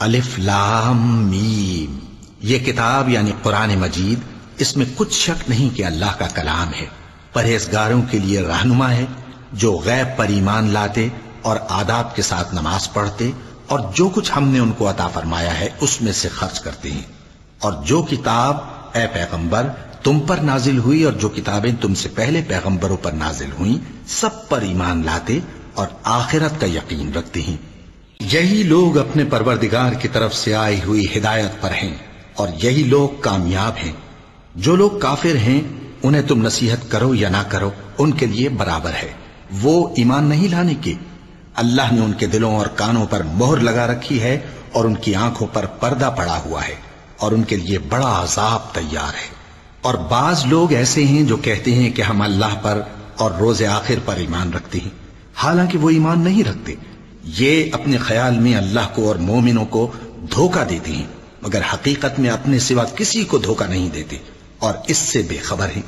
अलिफ लाम मीम ये किताब यानी कुरान मजीद इसमें कुछ शक नहीं कि अल्लाह का कलाम है परहेजगारों के लिए रहनुमा है जो गैब पर ईमान लाते और आदाब के साथ नमाज़ पढ़ते और जो कुछ हमने उनको अता फरमाया है उसमें से खर्च करते हैं और जो किताब ए पैगंबर तुम पर नाजिल हुई और जो किताबें तुमसे पहले पैगंबरों पर नाजिल हुई, सब पर ईमान लाते और आखिरत का यकीन रखते हैं। यही लोग अपने परवरदिगार की तरफ़ से आई हुई हिदायत पर हैं और यही लोग कामयाब हैं। जो लोग काफिर हैं, उन्हें तुम नसीहत करो या ना करो, उनके लिए बराबर है। वो ईमान नहीं लाने के। अल्लाह ने उनके दिलों और कानों पर मोहर लगा रखी है और उनकी आँखों पर पर्दा पड़ा हुआ है और उनके लिए बड़ा अजाब तैयार है। और बाज लोग ऐसे हैं जो कहते हैं कि हम अल्लाह पर और रोज़े आखिर पर ईमान रखते हैं। हालाँकि वो ईमान नहीं रखते। ये अपने ख्याल में अल्लाह को और मोमिनों को धोखा देते हैं, मगर हकीकत में अपने सिवा किसी को धोखा नहीं देते, और इससे बेखबर हैं।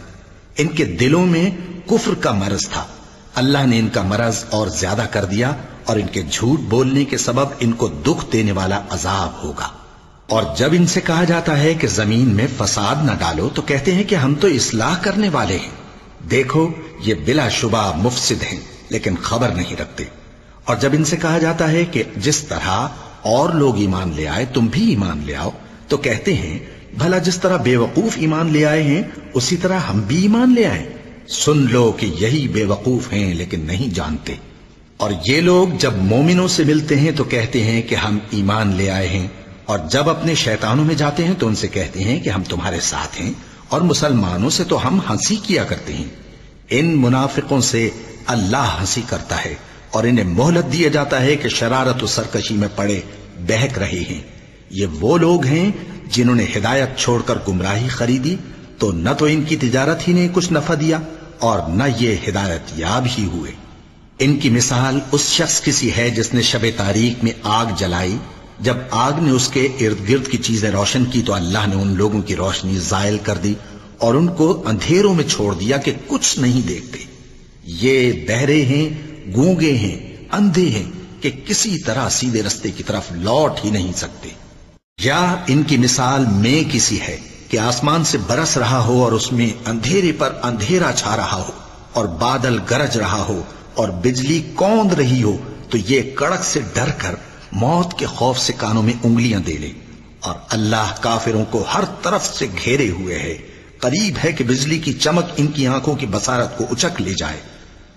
इनके दिलों में कुफर का मरज था। अल्लाह ने इनका मरज और ज़्यादा कर दिया, और इनके झूठ बोलने के सबब इनको दुख देने वाला अजाब होगा। और जब इनसे कहा जाता है कि ज़मीन में फसाद न डालो तो कहते हैं कि हम तो इसलाह करने वाले हैं। देखो, ये बिलाशुबा मुफसिद हैं, लेकिन खबर नहीं रखते। और जब इनसे कहा जाता है कि जिस तरह और लोग ईमान ले आए, तुम भी ईमान ले आओ तो कहते हैं, भला जिस तरह बेवकूफ़ ईमान ले आए हैं, उसी तरह हम भी ईमान ले आए। सुन लो कि यही बेवकूफ़ हैं, लेकिन नहीं जानते। और ये लोग जब मोमिनों से मिलते हैं तो कहते हैं कि हम ईमान ले आए हैं और जब अपने शैतानों में जाते हैं तो उनसे कहते हैं कि हम तुम्हारे साथ हैं और मुसलमानों से तो हम हँसी किया करते हैं। इन मुनाफिकों से अल्लाह हँसी करता है और इन्हें मोहलत दिया जाता है कि शरारत और सरकशी में पड़े बहक रहे हैं। ये वो लोग हैं जिन्होंने हिदायत छोड़कर गुमराही खरीदी तो न तो इनकी तिजारत ही ने कुछ नफा दिया और न ये हिदायत याब ही हुए। इनकी मिसाल उस शख्स की सी है जिसने शब तारीख में आग जलाई जब आग ने उसके इर्द गिर्द की चीज़ें रोशन की तो अल्लाह ने उन लोगों की रोशनी जायल कर दी और उनको अंधेरों में छोड़ दिया कि कुछ नहीं देखते। ये बहरे हैं, गूँगे हैं, अंधे हैं कि किसी तरह सीधे रस्ते की तरफ़ लौट ही नहीं सकते। या इनकी मिसाल में किसी है कि आसमान से बरस रहा हो और उसमें अंधेरे पर अंधेरा छा रहा हो और बादल गरज रहा हो और बिजली कौंद रही हो तो ये कड़क से डर कर मौत के खौफ से कानों में उंगलियाँ दे ले और अल्लाह काफिरों को हर तरफ़ से घेरे हुए है। करीब है कि बिजली की चमक इनकी आँखों की बसारत को उचक ले जाए।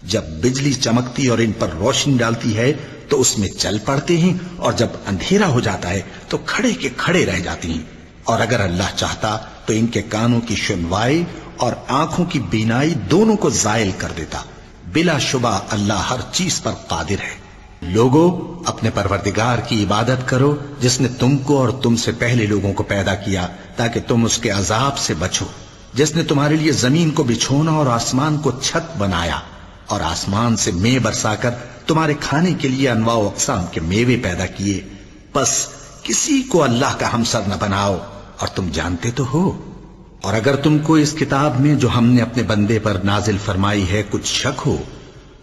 जब बिजली चमकती और इन पर रोशनी डालती है तो उसमें चल पड़ते हैं और जब अंधेरा हो जाता है तो खड़े के खड़े रह जाते हैं। और अगर अल्लाह चाहता तो इनके कानों की सुनवाई और आँखों की बीनाई दोनों को जायल कर देता। बिलाशुबा अल्लाह हर चीज़ पर कादिर है। लोगों, अपने परवरदिगार की इबादत करो, जिसने तुमको और तुमसे पहले लोगों को पैदा किया, ताकि तुम उसके अजाब से बचो, जिसने तुम्हारे लिए ज़मीन को बिछोना और आसमान को छत बनाया, और आसमान से मे बरसाकर तुम्हारे खाने के लिए अनवा अकसाम के मेवे पैदा किए। बस किसी को अल्लाह का हमसर न बनाओ, और तुम जानते तो हो। और अगर तुमको इस किताब में जो हमने अपने बंदे पर नाजिल फरमाई है, कुछ शक हो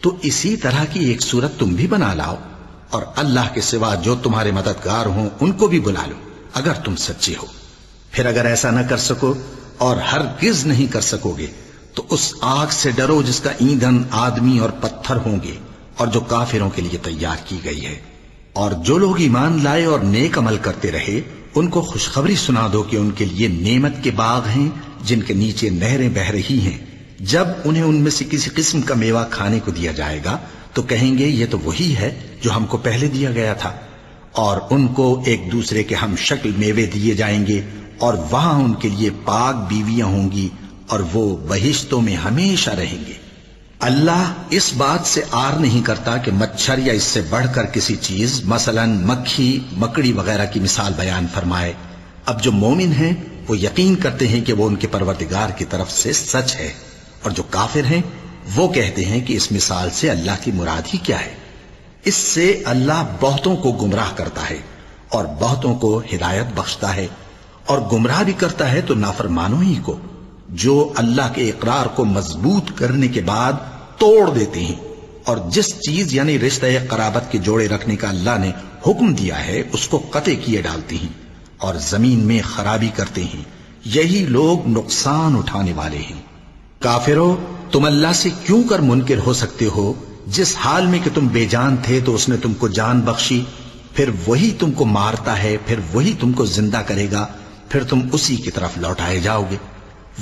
तो इसी तरह की एक सूरत तुम भी बना लाओ। और अल्लाह के सिवा जो तुम्हारे मददगार हो, उनको भी बुला लो, अगर तुम सच्चे हो। फिर अगर ऐसा न कर सको और हर गिज नहीं कर सकोगे तो उस आग से डरो जिसका ईंधन आदमी और पत्थर होंगे और जो काफिरों के लिए तैयार की गई है। और जो लोग ईमान लाए और नेक अमल करते रहे, उनको खुशखबरी सुना दो कि उनके लिए नेमत के बाग हैं, जिनके नीचे नहरें बह रही हैं। जब उन्हें उनमें से किसी किस्म का मेवा खाने को दिया जाएगा तो कहेंगे, ये तो वही है जो हमको पहले दिया गया था। और उनको एक दूसरे के हम शक्ल मेवे दिए जाएँगे, और वहाँ उनके लिए पाक बीवियाँ होंगी, और वो बहिश्तों में हमेशा रहेंगे। अल्लाह इस बात से आर नहीं करता कि मच्छर या इससे बढ़कर किसी चीज़, मसलन मक्खी, मकड़ी वगैरह की मिसाल बयान फरमाए। अब जो मोमिन हैं, वो यकीन करते हैं कि वो उनके परवरदिगार की तरफ़ से सच है। और जो काफिर हैं, वो कहते हैं कि इस मिसाल से अल्लाह की मुराद ही क्या है। इससे अल्लाह बहुतों को गुमराह करता है और बहुतों को हिदायत बख्शता है और गुमराह भी करता है तो नाफरमानों ही को, जो अल्लाह के इकरार को मज़बूत करने के बाद तोड़ देते हैं और जिस चीज़ यानी रिश्ते कराबत के जोड़े रखने का अल्लाह ने हुक्म दिया है, उसको कते किए डालती हैं और ज़मीन में खराबी करते हैं। यही लोग नुकसान उठाने वाले हैं। काफिरो, तुम अल्लाह से क्यों कर मुनकर हो सकते हो? जिस हाल में कि तुम बेजान थे तो उसने तुमको जान बख्शी, फिर वही तुमको मारता है, फिर वही तुमको ज़िंदा करेगा, फिर तुम उसी की तरफ़ लौटाए जाओगे।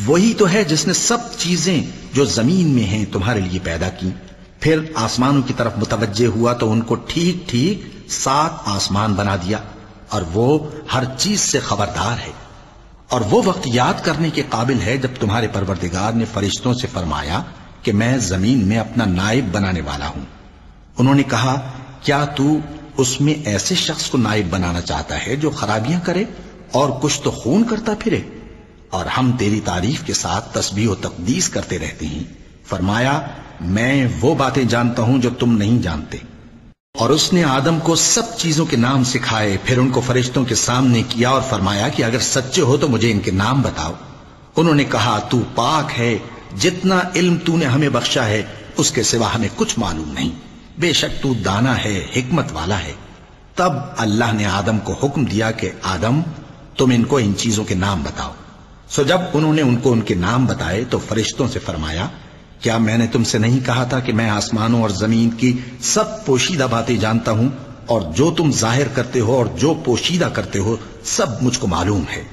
वही तो है जिसने सब चीज़ें जो ज़मीन में हैं तुम्हारे लिए पैदा की। फिर आसमानों की तरफ़ मुतवजे हुआ तो उनको ठीक ठीक सात आसमान बना दिया, और वो हर चीज़ से खबरदार है। और वो वक्त याद करने के काबिल है जब तुम्हारे परवरदिगार ने फरिश्तों से फरमाया कि मैं ज़मीन में अपना नाइब बनाने वाला हूँ। उन्होंने कहा, क्या तू उसमें ऐसे शख्स को नायब बनाना चाहता है जो खराबियाँ करे और कुछ तो खून करता फिरे? और हम तेरी तारीफ़ के साथ तस्बीह तकदीस करते रहते हैं। फरमाया, मैं वो बातें जानता हूँ जो तुम नहीं जानते। और उसने आदम को सब चीज़ों के नाम सिखाए, फिर उनको फरिश्तों के सामने किया और फरमाया कि अगर सच्चे हो तो मुझे इनके नाम बताओ। उन्होंने कहा, तू पाक है, जितना इल्म तूने हमें बख्शा है, उसके सिवा हमें कुछ मालूम नहीं। बेशक तू दाना है, हिकमत वाला है। तब अल्लाह ने आदम को हुक्म दिया कि, आदम, तुम इनको इन चीज़ों के नाम बताओ। सो जब उन्होंने उनको उनके नाम बताए तो फरिश्तों से फरमाया क्या मैंने तुमसे नहीं कहा था कि मैं आसमानों और ज़मीन की सब पोशीदा बातें जानता हूँ? और जो तुम ज़ाहिर करते हो और जो पोशीदा करते हो, सब मुझको मालूम है।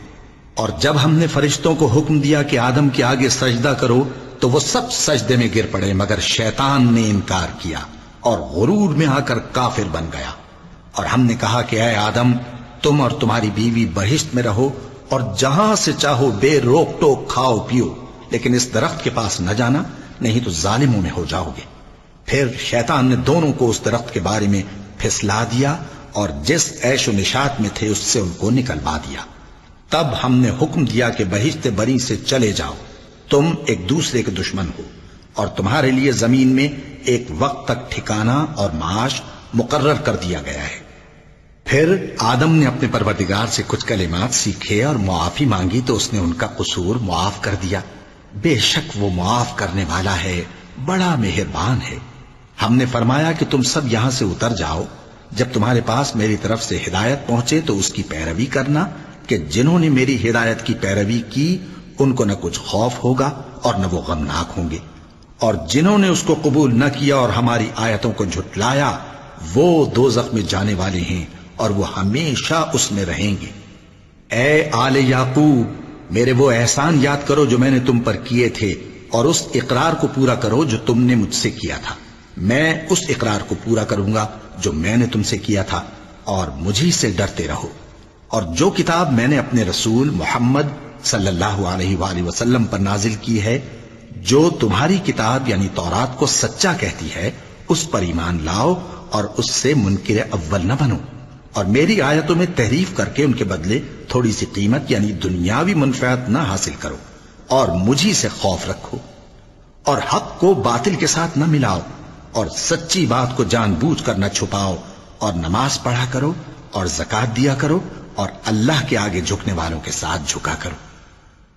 और जब हमने फरिश्तों को हुक्म दिया कि आदम के आगे सजदा करो तो वो सब सजदे में गिर पड़े, मगर शैतान ने इनकार किया और गुरूर में आकर काफिर बन गया। और हमने कहा कि अय आदम, तुम और तुम्हारी बीवी बहिश्त में रहो और जहाँ से चाहो बेरोक टोक खाओ पियो लेकिन इस दरख्त के पास न जाना। नहीं तो जालिमों में हो जाओगे। फिर शैतान ने दोनों को उस दरख्त के बारे में फिसला दिया और जिस ऐश निशात में थे उससे उनको निकलवा दिया। तब हमने हुक्म दिया कि बहिश्ते बरी से चले जाओ। तुम एक दूसरे के दुश्मन हो और तुम्हारे लिए ज़मीन में एक वक्त तक ठिकाना और माश मुकर्र कर दिया गया है। फिर आदम ने अपने परवरदिगार से कुछ कलिमात सीखे और मुआफी मांगी तो उसने उनका कसूर मुआफ कर दिया। बेशक वो मुआफ करने वाला है, बड़ा मेहरबान है। हमने फरमाया कि तुम सब यहाँ से उतर जाओ। जब तुम्हारे पास मेरी तरफ़ से हिदायत पहुँचे तो उसकी पैरवी करना कि जिन्होंने मेरी हिदायत की पैरवी की, उनको न कुछ खौफ होगा और न वो गमनाक होंगे। और जिन्होंने उसको कबूल न किया और हमारी आयतों को झुटलाया, वो दो में जाने वाले हैं और वो हमेशा उसमें रहेंगे। ए आले याकूब मेरे वो एहसान याद करो जो मैंने तुम पर किए थे, और उस इकरार को पूरा करो जो तुमने मुझसे किया था। मैं उस इकरार को पूरा करूँगा जो मैंने तुमसे किया था, और मुझी से डरते रहो। और जो किताब मैंने अपने रसूल मोहम्मद सल्लल्लाहु अलैहि वसल्लम पर नाजिल की है, जो तुम्हारी किताब यानी तौरात को सच्चा कहती है, उस पर ईमान लाओ और उससे मुनकर अव्वल न बनो। और मेरी आयतों में तहरीफ करके उनके बदले थोड़ी सी कीमत, यानी दुनियावी मुनफात ना हासिल करो और मुझी से खौफ रखो और हक को बातिल के साथ न मिलाओ और सच्ची बात को जानबूझ कर न छुपाओ और नमाज़ पढ़ा करो और जक़ात दिया करो और अल्लाह के आगे झुकने वालों के साथ झुका करो।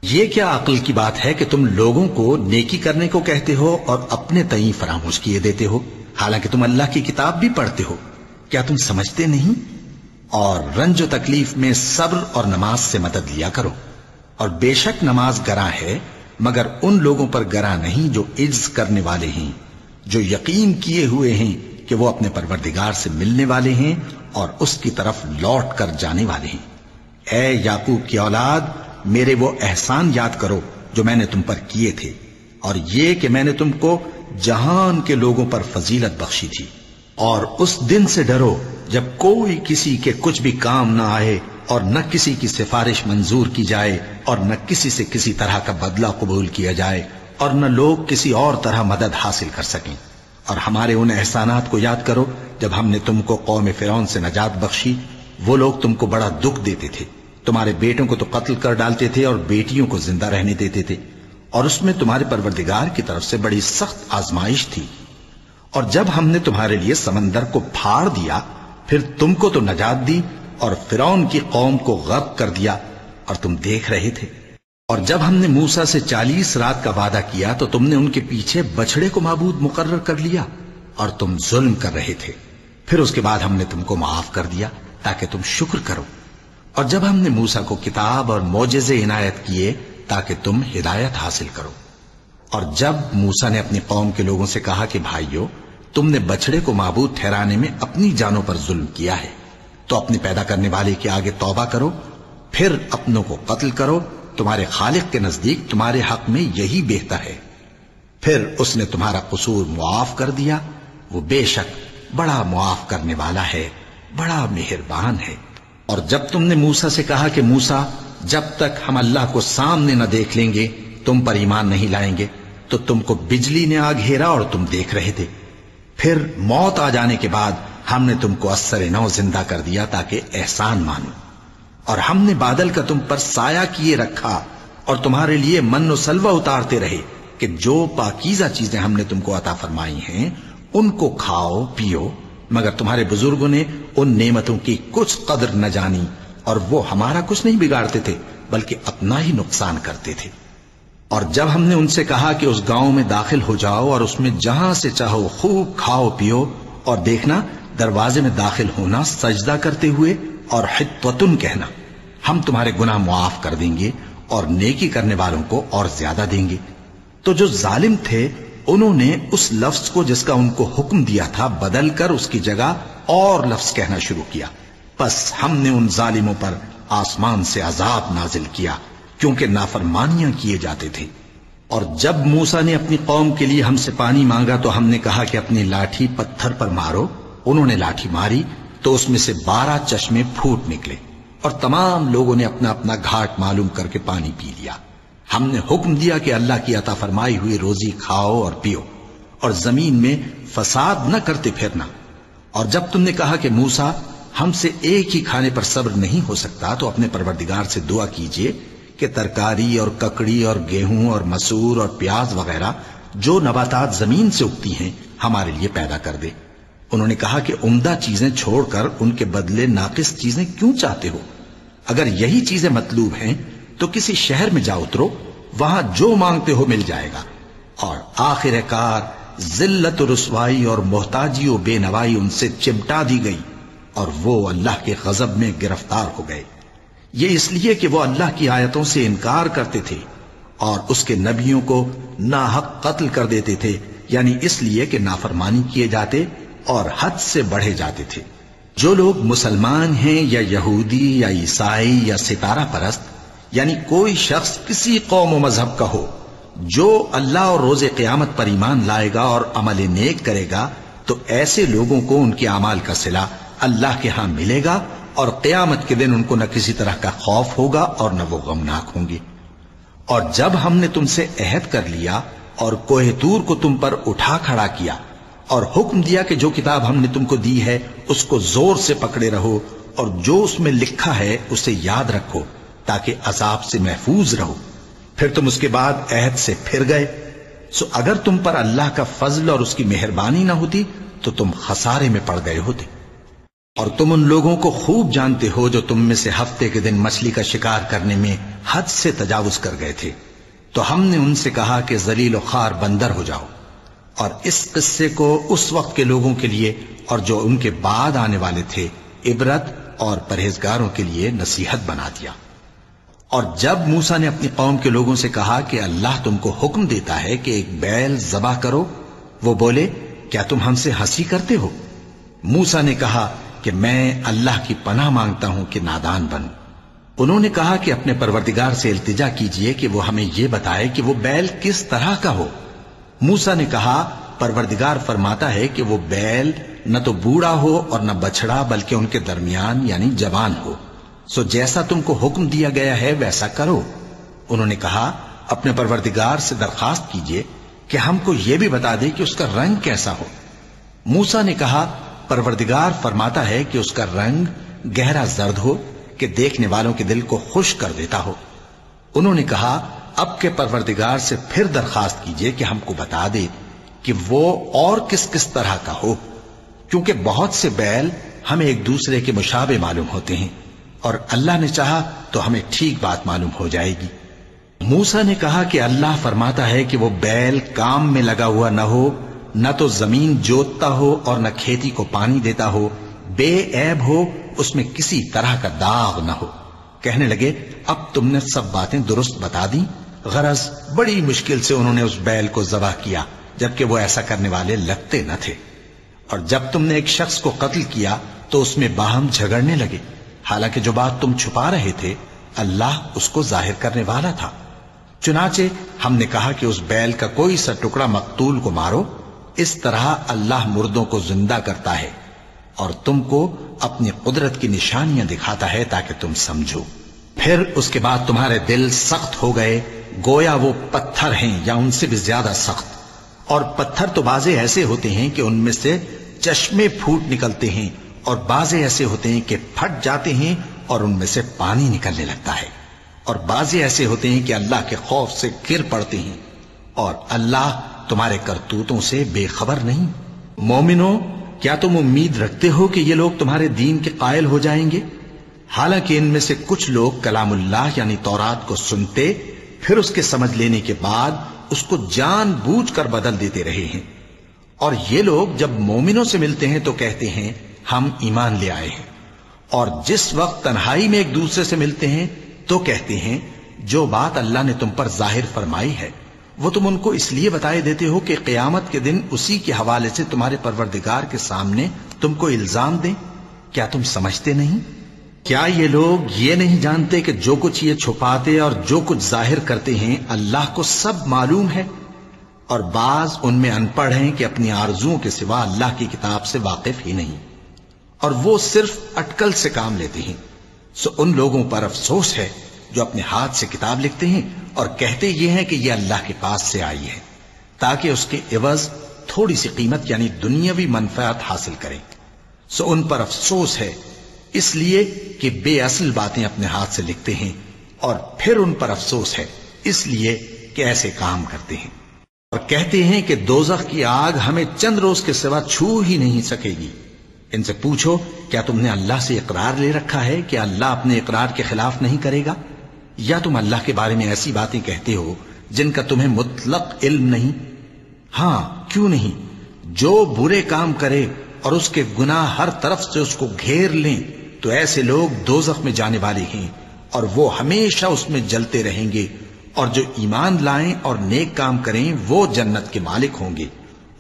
ये क्या अकल की बात है कि तुम लोगों को नेकी करने को कहते हो और अपने तई फरामोश किए देते हो? हालाँकि तुम अल्लाह की किताब भी पढ़ते हो। क्या तुम समझते नहीं? और रंज तकलीफ़ में सब्र और नमाज़ से मदद लिया करो। और बेशक नमाज़ गरा है, मगर उन लोगों पर गरा नहीं जो इज्ज करने वाले हैं, जो यकीन किए हुए हैं कि वो अपने परवरदिगार से मिलने वाले हैं और उसकी तरफ़ लौट कर जाने वाले हैं। ए याकूब की औलाद, मेरे वो एहसान याद करो जो मैंने तुम पर किए थे, और ये कि मैंने तुमको जहान के लोगों पर फजीलत बख्शी थी। और उस दिन से डरो जब कोई किसी के कुछ भी काम ना आए और न किसी की सिफारिश मंजूर की जाए और न किसी से किसी तरह का बदला कबूल किया जाए और न लोग किसी और तरह मदद हासिल कर सकें। और हमारे उन एहसानात को याद करो, जब हमने तुमको कौम फिरौन से नजात बख्शी, वो लोग तुमको बड़ा दुख देते थे। तुम्हारे बेटों को तो कत्ल कर डालते थे और बेटियों को ज़िंदा रहने देते थे। और उसमें तुम्हारे परवरदिगार की तरफ़ से बड़ी सख्त आजमाइश थी। और जब हमने तुम्हारे लिए समंदर को फाड़ दिया, फिर तुमको तो नजात दी और फिरौन की कौम को गर्क कर दिया और तुम देख रहे थे। और जब हमने मूसा से चालीस रात का वादा किया तो तुमने उनके पीछे बछड़े को मबूद मुकर्र कर लिया और तुम जुल्म कर रहे थे। फिर उसके बाद हमने तुमको माफ़ कर दिया ताकि तुम शुक्र करो। और जब हमने मूसा को किताब और मोजेजे इनायत किए ताकि तुम हिदायत हासिल करो। और जब मूसा ने अपनी कौम के लोगों से कहा कि, भाइयों तुमने बछड़े को माबूद ठहराने में अपनी जानों पर जुल्म किया है। तो अपने पैदा करने वाले के आगे तौबा करो, फिर अपनों को कत्ल करो। तुम्हारे खालिक के नज़दीक तुम्हारे हक में यही बेहतर है। फिर उसने तुम्हारा कसूर मुआफ कर दिया। वो बेशक बड़ा मुआफ करने वाला है, बड़ा मेहरबान है। और जब तुमने मूसा से कहा कि, मूसा, जब तक हम अल्लाह को सामने न देख लेंगे, तुम पर ईमान नहीं लाएँगे तो तुमको बिजली ने आ घेरा और तुम देख रहे थे। फिर मौत आ जाने के बाद हमने तुमको असर नौ ज़िंदा कर दिया ताकि एहसान मानो। और हमने बादल का तुम पर साया किए रखा और तुम्हारे लिए मन सलवा उतारते रहे कि जो पाकिजा चीज़ें हमने तुमको अता फरमाई हैं, उनको खाओ, पियो, मगर तुम्हारे बुज़ुर्गों ने उन नेमतों की कुछ कदर न जानी और वो हमारा कुछ नहीं बिगाड़ते थे, बल्कि अपना ही नुकसान करते थे। और जब हमने उनसे कहा कि उस गाँव में दाखिल हो जाओ और उसमें जहाँ से चाहो खूब खाओ पियो और देखना, दरवाजे में दाखिल होना, सजदा करते हुए और हितवतुन कहना, हम तुम्हारे गुनाह मुआफ कर देंगे और नेकी करने वालों को और ज़्यादा देंगे। तो जो जालिम थे, उन्होंने उस लफ्ज को जिसका उनको हुक्म दिया था, बदल कर उसकी जगह और लफ्ज कहना शुरू किया। बस हमने उन जालिमों पर आसमान से अजाब नाजिल किया। क्योंकि नाफरमानियाँ किए जाते थे। और जब मूसा ने अपनी कौम के लिए हमसे पानी मांगा तो हमने कहा कि अपनी लाठी पत्थर पर मारो। उन्होंने लाठी मारी तो उसमें से बारह चश्मे फूट निकले और तमाम लोगों ने अपना अपना घाट मालूम करके पानी पी लिया। हमने हुक्म दिया कि अल्लाह की अता फरमाई हुई रोजी खाओ और पियो और ज़मीन में फसाद न करते फिरना। और जब तुमने कहा कि मूसा, हमसे एक ही खाने पर सब्र नहीं हो सकता तो अपने परवरदिगार से दुआ कीजिए कि तरकारी और ककड़ी और गेहूँ और मसूर और प्याज वगैरह जो नबातात ज़मीन से उगती हैं, हमारे लिए पैदा कर दे। उन्होंने कहा कि उम्दा चीज़ें छोड़कर उनके बदले नाकिस चीज़ें क्यों चाहते हो? अगर यही चीज़ें मतलूब हैं तो किसी शहर में जा उतरो, वहाँ जो मांगते हो मिल जाएगा। और आखिरकार जिल्लत रसवाई और मोहताजी और बेनवाई उनसे चिमटा दी गई और वो अल्लाह के गजब में गिरफ़्तार हो गए। ये इसलिए कि वो अल्लाह की आयतों से इनकार करते थे और उसके नबियों को नाहक कत्ल कर देते थे, यानी इसलिए कि नाफरमानी किए जाते और हद से बढ़े जाते थे। जो लोग मुसलमान हैं या यहूदी या ईसाई या सितारा परस्त, यानी कोई शख्स किसी कौम मज़हब का हो, जो अल्लाह और रोज़े क्यामत पर ईमान लाएगा और अमल नेक करेगा तो ऐसे लोगों को उनके अमाल का सिला अल्लाह के यहाँ मिलेगा और क्यामत के दिन उनको न किसी तरह का खौफ होगा और न वो गमनाक होंगे। और जब हमने तुमसे अहद कर लिया और कोहतूर को तुम पर उठा खड़ा किया और हुक्म दिया कि जो किताब हमने तुमको दी है, उसको ज़ोर से पकड़े रहो और जो उसमें लिखा है, उसे याद रखो ताकि अजाब से महफूज रहो। फिर तुम उसके बाद अहद से फिर गए। सो अगर तुम पर अल्लाह का फजल और उसकी मेहरबानी ना होती तो तुम खसारे में पड़ गए होते। और तुम उन लोगों को खूब जानते हो जो तुम में से हफ़्ते के दिन मछली का शिकार करने में हद से तजावुज कर गए थे। तो हमने उनसे कहा कि जलील खार बंदर हो जाओ और इस किस्से को उस वक्त के लोगों के लिए और जो उनके बाद आने वाले थे, इबरत और परहेजगारों के लिए नसीहत बना दिया। और जब मूसा ने अपनी कौम के लोगों से कहा कि अल्लाह तुमको हुक्म देता है कि एक बैल जबा करो, वो बोले, क्या तुम हमसे हँसी करते हो? मूसा ने कहा कि मैं अल्लाह की पनाह माँगता हूँ कि नादान बनूं। उन्होंने कहा कि अपने परवरदिगार से इल्तिजा कीजिए कि वो हमें यह बताए कि वो बैल किस तरह का हो। मूसा ने कहा, परवरदिगार फरमाता है कि वो बैल न तो बूढ़ा हो और न बछड़ा, बल्कि उनके दरमियान, यानी जवान हो। सो जैसा तुमको हुक्म दिया गया है, वैसा करो। उन्होंने कहा, अपने परवरदिगार से दरखास्त कीजिए कि हमको यह भी बता दे कि उसका रंग कैसा हो। मूसा ने कहा परवरदिगार फरमाता है कि उसका रंग गहरा जर्द हो, कि देखने वालों के दिल को खुश कर देता हो। उन्होंने कहा, अब के परवरदिगार से फिर दरखास्त कीजिए कि हमको बता दे कि वो और किस किस तरह का हो, क्योंकि बहुत से बैल हमें एक दूसरे के मुशाबे मालूम होते हैं, और अल्लाह ने चाहा तो हमें ठीक बात मालूम हो जाएगी। मूसा ने कहा कि अल्लाह फरमाता है कि वो बैल काम में लगा हुआ न हो न तो ज़मीन जोतता हो और न खेती को पानी देता हो, बेऐब हो, उसमें किसी तरह का दाग न हो। कहने लगे, अब तुमने सब बातें दुरुस्त बता दी। गरज, बड़ी मुश्किल से उन्होंने उस बैल को जबा किया, जबकि वो ऐसा करने वाले लगते न थे। और जब तुमने एक शख्स को कत्ल किया तो उसमें बाहम झगड़ने लगे। हालाँकि जो बात तुम छुपा रहे थे, अल्लाह उसको ज़ाहिर करने वाला था। चुनाचे हमने कहा कि उस बैल का कोई सा टुकड़ा मकतूल को मारो इस तरह अल्लाह मुर्दों को ज़िंदा करता है और तुमको अपनी कुदरत की निशानियाँ दिखाता है ताकि तुम समझो। फिर उसके बाद तुम्हारे दिल सख्त हो गए, गोया वो पत्थर हैं या उनसे भी ज़्यादा सख्त। और पत्थर तो बाजे ऐसे होते हैं कि उनमें से चश्मे फूट निकलते हैं और बाजे ऐसे होते हैं कि फट जाते हैं और उनमें से पानी निकलने लगता है। और बाजे ऐसे होते हैं कि अल्लाह के खौफ से गिर पड़ते हैं और अल्लाह तुम्हारे करतूतों से बेखबर नहीं। मोमिनो, क्या तुम उम्मीद रखते हो कि ये लोग तुम्हारे दीन के कायल हो जाएँगे? हालाँकि इनमें से कुछ लोग कलामुल्लाह यानी तौरात को सुनते, फिर उसके समझ लेने के बाद उसको कर बदल देते रहे हैं। और ये लोग जब मोमिनों से मिलते हैं तो कहते हैं, हम ईमान ले आए हैं। और जिस वक्त तन्हाई में एक दूसरे से मिलते हैं तो कहते हैं, जो बात अल्लाह ने तुम पर ज़ाहिर फरमाई है वो तुम उनको इसलिए बताए देते हो कि कयामत के दिन उसी के हवाले से तुम्हारे परवरदिगार के सामने तुमको इल्ज़ाम दें। क्या तुम समझते नहीं? क्या ये लोग ये नहीं जानते कि जो कुछ ये छुपाते और जो कुछ ज़ाहिर करते हैं, अल्लाह को सब मालूम है? और बाज उनमें अनपढ़ हैं कि अपनी आरजुओं के सिवा अल्लाह की किताब से वाकिफ ही नहीं। और वो सिर्फ़ अटकल से काम लेते हैं। सो उन लोगों पर अफसोस है जो अपने हाथ से किताब लिखते हैं और कहते ये हैं कि यह अल्लाह के पास से आई है, ताकि उसके इवज थोड़ी सी कीमत, यानी दुनियावी मनफात हासिल करें। सो उन पर अफसोस है, इसलिए कि बेअसल बातें अपने हाथ से लिखते हैं, और फिर उन पर अफसोस है, इसलिए कि ऐसे काम करते हैं। और कहते हैं कि दोजख की आग हमें चंद रोज के सिवा छू ही नहीं सकेगी। इनसे पूछो, क्या तुमने अल्लाह से इकरार ले रखा है कि अल्लाह अपने इकरार के खिलाफ नहीं करेगा? या तुम अल्लाह के बारे में ऐसी बातें कहते हो जिनका तुम्हें मुतलक इल्म नहीं? हाँ, क्यों नहीं? जो बुरे काम करे और उसके गुनाह हर तरफ़ से उसको घेर लें तो ऐसे लोग दो में जाने वाले हैं और वो हमेशा उसमें जलते रहेंगे और जो ईमान लाएँ और नेक काम करें, वो जन्नत के मालिक होंगे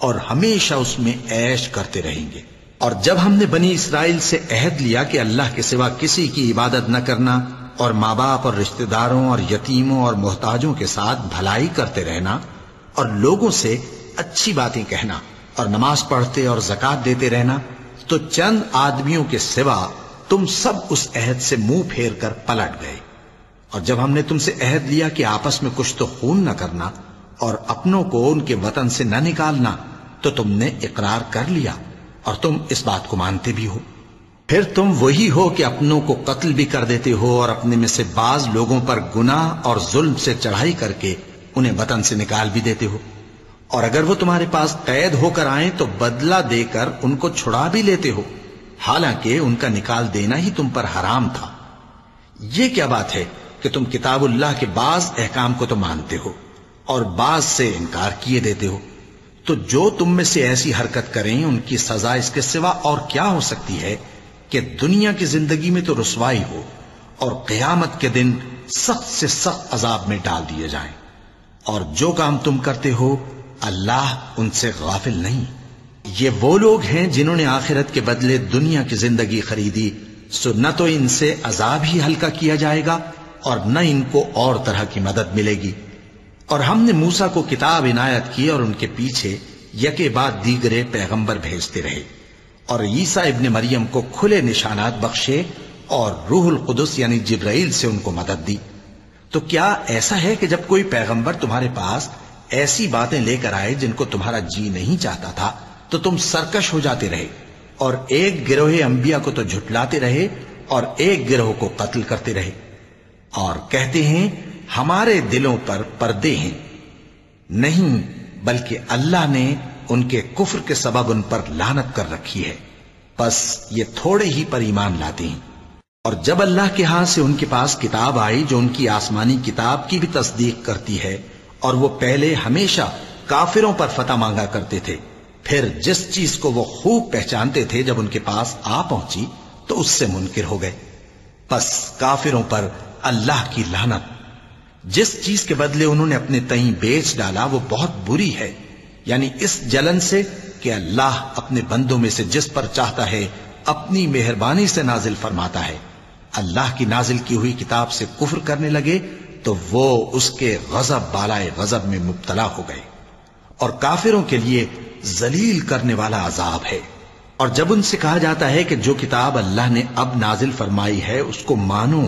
और हमेशा उसमें ऐश करते रहेंगे। और जब हमने बनी इसराइल से अहद लिया कि अल्लाह के सिवा किसी की इबादत न करना और माँ बाप और रिश्तेदारों और यतीमों और मोहताजों के साथ भलाई करते रहना और लोगों से अच्छी बातें कहना और नमाज़ पढ़ते और जक़ात देते रहना तो चंद आदमियों के सिवा तुम सब उस अहद से मुँह फेर कर पलट गए। और जब हमने तुमसे अहद लिया कि आपस में कुछ तो खून न करना और अपनों को उनके वतन से न निकालना तो तुमने इकरार कर लिया और तुम इस बात को मानते भी हो। फिर तुम वही हो कि अपनों को कत्ल भी कर देते हो और अपने में से बाज लोगों पर गुना और जुल्म से चढ़ाई करके उन्हें वतन से निकाल भी देते हो। और अगर वो तुम्हारे पास कैद होकर आए तो बदला देकर उनको छुड़ा भी लेते हो। हालाँकि उनका निकाल देना ही तुम पर हराम था। ये क्या बात है कि तुम किताबुल्लाह के बाज अहकाम को तो मानते हो और बाज से इनकार किए देते हो। तो जो तुम में से ऐसी हरकत करें, उनकी सजा इसके सिवा और क्या हो सकती है? कि दुनिया की ज़िंदगी में तो रसवाई हो और कयामत के दिन सख्त से सख्त अजाब में डाल दिए जाएँ। और जो काम तुम करते हो, अल्लाह उनसे गाफिल नहीं। ये वो लोग हैं जिन्होंने आखिरत के बदले दुनिया की ज़िंदगी खरीदी, सो न तो इनसे अजाब ही हल्का किया जाएगा और न इनको और तरह की मदद मिलेगी। और हमने मूसा को किताब इनायत की और उनके पीछे यके बाद दीगरे पैगंबर भेजते रहे। और ईसा इब्ने मरियम को खुले निशानात बख्शे और रूहुल कुदस यानी जिब्राइल से उनको मदद दी। तो क्या ऐसा है कि जब कोई पैगंबर तुम्हारे पास ऐसी बातें लेकर आए जिनको तुम्हारा जी नहीं चाहता था तो तुम सरकश हो जाते रहे और एक गिरोह अंबिया को तो झुटलाते रहे और एक गिरोह को कत्ल करते रहे और कहते हैं, हमारे दिलों पर पर्दे हैं। नहीं, बल्कि अल्लाह ने उनके कुफर के सबब उन पर लानत कर रखी है। बस ये थोड़े ही पर ईमान लाते हैं। और जब अल्लाह के हाथ से उनके पास किताब आई, जो उनकी आसमानी किताब की भी तस्दीक करती है, और वो पहले हमेशा काफिरों पर फतह मांगा करते थे, फिर जिस चीज़ को वो खूब पहचानते थे, जब उनके पास आ पहुँची तो उससे मुनकिर हो गए। बस काफिरों पर अल्लाह की लानत। जिस चीज़ के बदले उन्होंने अपने तई बेच डाला, वो बहुत बुरी है। यानी इस जलन से कि अल्लाह अपने बंदों में से जिस पर चाहता है, अपनी मेहरबानी से नाजिल फरमाता है। अल्लाह की नाजिल की हुई किताब से कुफर करने लगे तो वो उसके गजब, बालाए गजब में मुबतला हो गए। और काफिरों के लिए जलील करने वाला अजाब है। और जब उनसे कहा जाता है कि जो किताब अल्लाह ने अब नाजिल फरमाई है, उसको मानो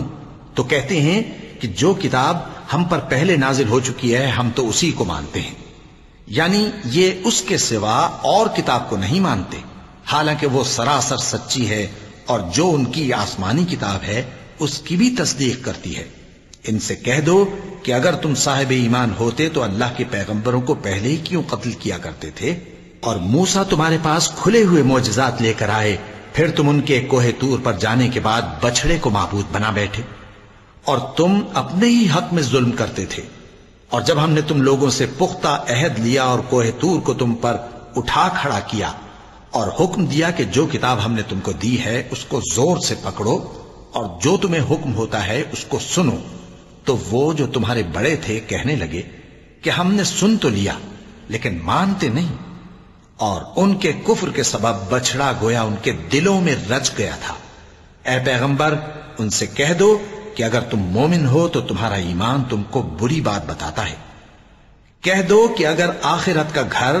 तो कहते हैं कि जो किताब हम पर पहले नाजिल हो चुकी है, हम तो उसी को मानते हैं। यानी ये उसके सिवा और किताब को नहीं मानते। हालाँकि वो सरासर सच्ची है और जो उनकी आसमानी किताब है, उसकी भी तस्दीक करती है। इनसे कह दो कि अगर तुम साहिब ईमान होते तो अल्लाह के पैगंबरों को पहले ही क्यों कत्ल किया करते थे? और मूसा तुम्हारे पास खुले हुए मोजात लेकर आए, फिर तुम उनके कोहे तूर पर जाने के बाद बछड़े को महबूद बना बैठे। और तुम अपने ही हक में जुल्म करते थे। और जब हमने तुम लोगों से पुख्ता अहद लिया और कोहे तूर को तुम पर उठा खड़ा किया और हुक्म दिया कि जो किताब हमने तुमको दी है, उसको ज़ोर से पकड़ो और जो तुम्हें हुक्म होता है, उसको सुनो। तो वो जो तुम्हारे बड़े थे, कहने लगे कि हमने सुन तो लिया, लेकिन मानते नहीं। और उनके कुफर के सबब बछड़ा गोया, उनके दिलों में रच गया था। ए पैगंबर, उनसे कह दो कि अगर तुम मोमिन हो तो तुम्हारा ईमान तुमको बुरी बात बताता है। कह दो कि अगर आखिरत का घर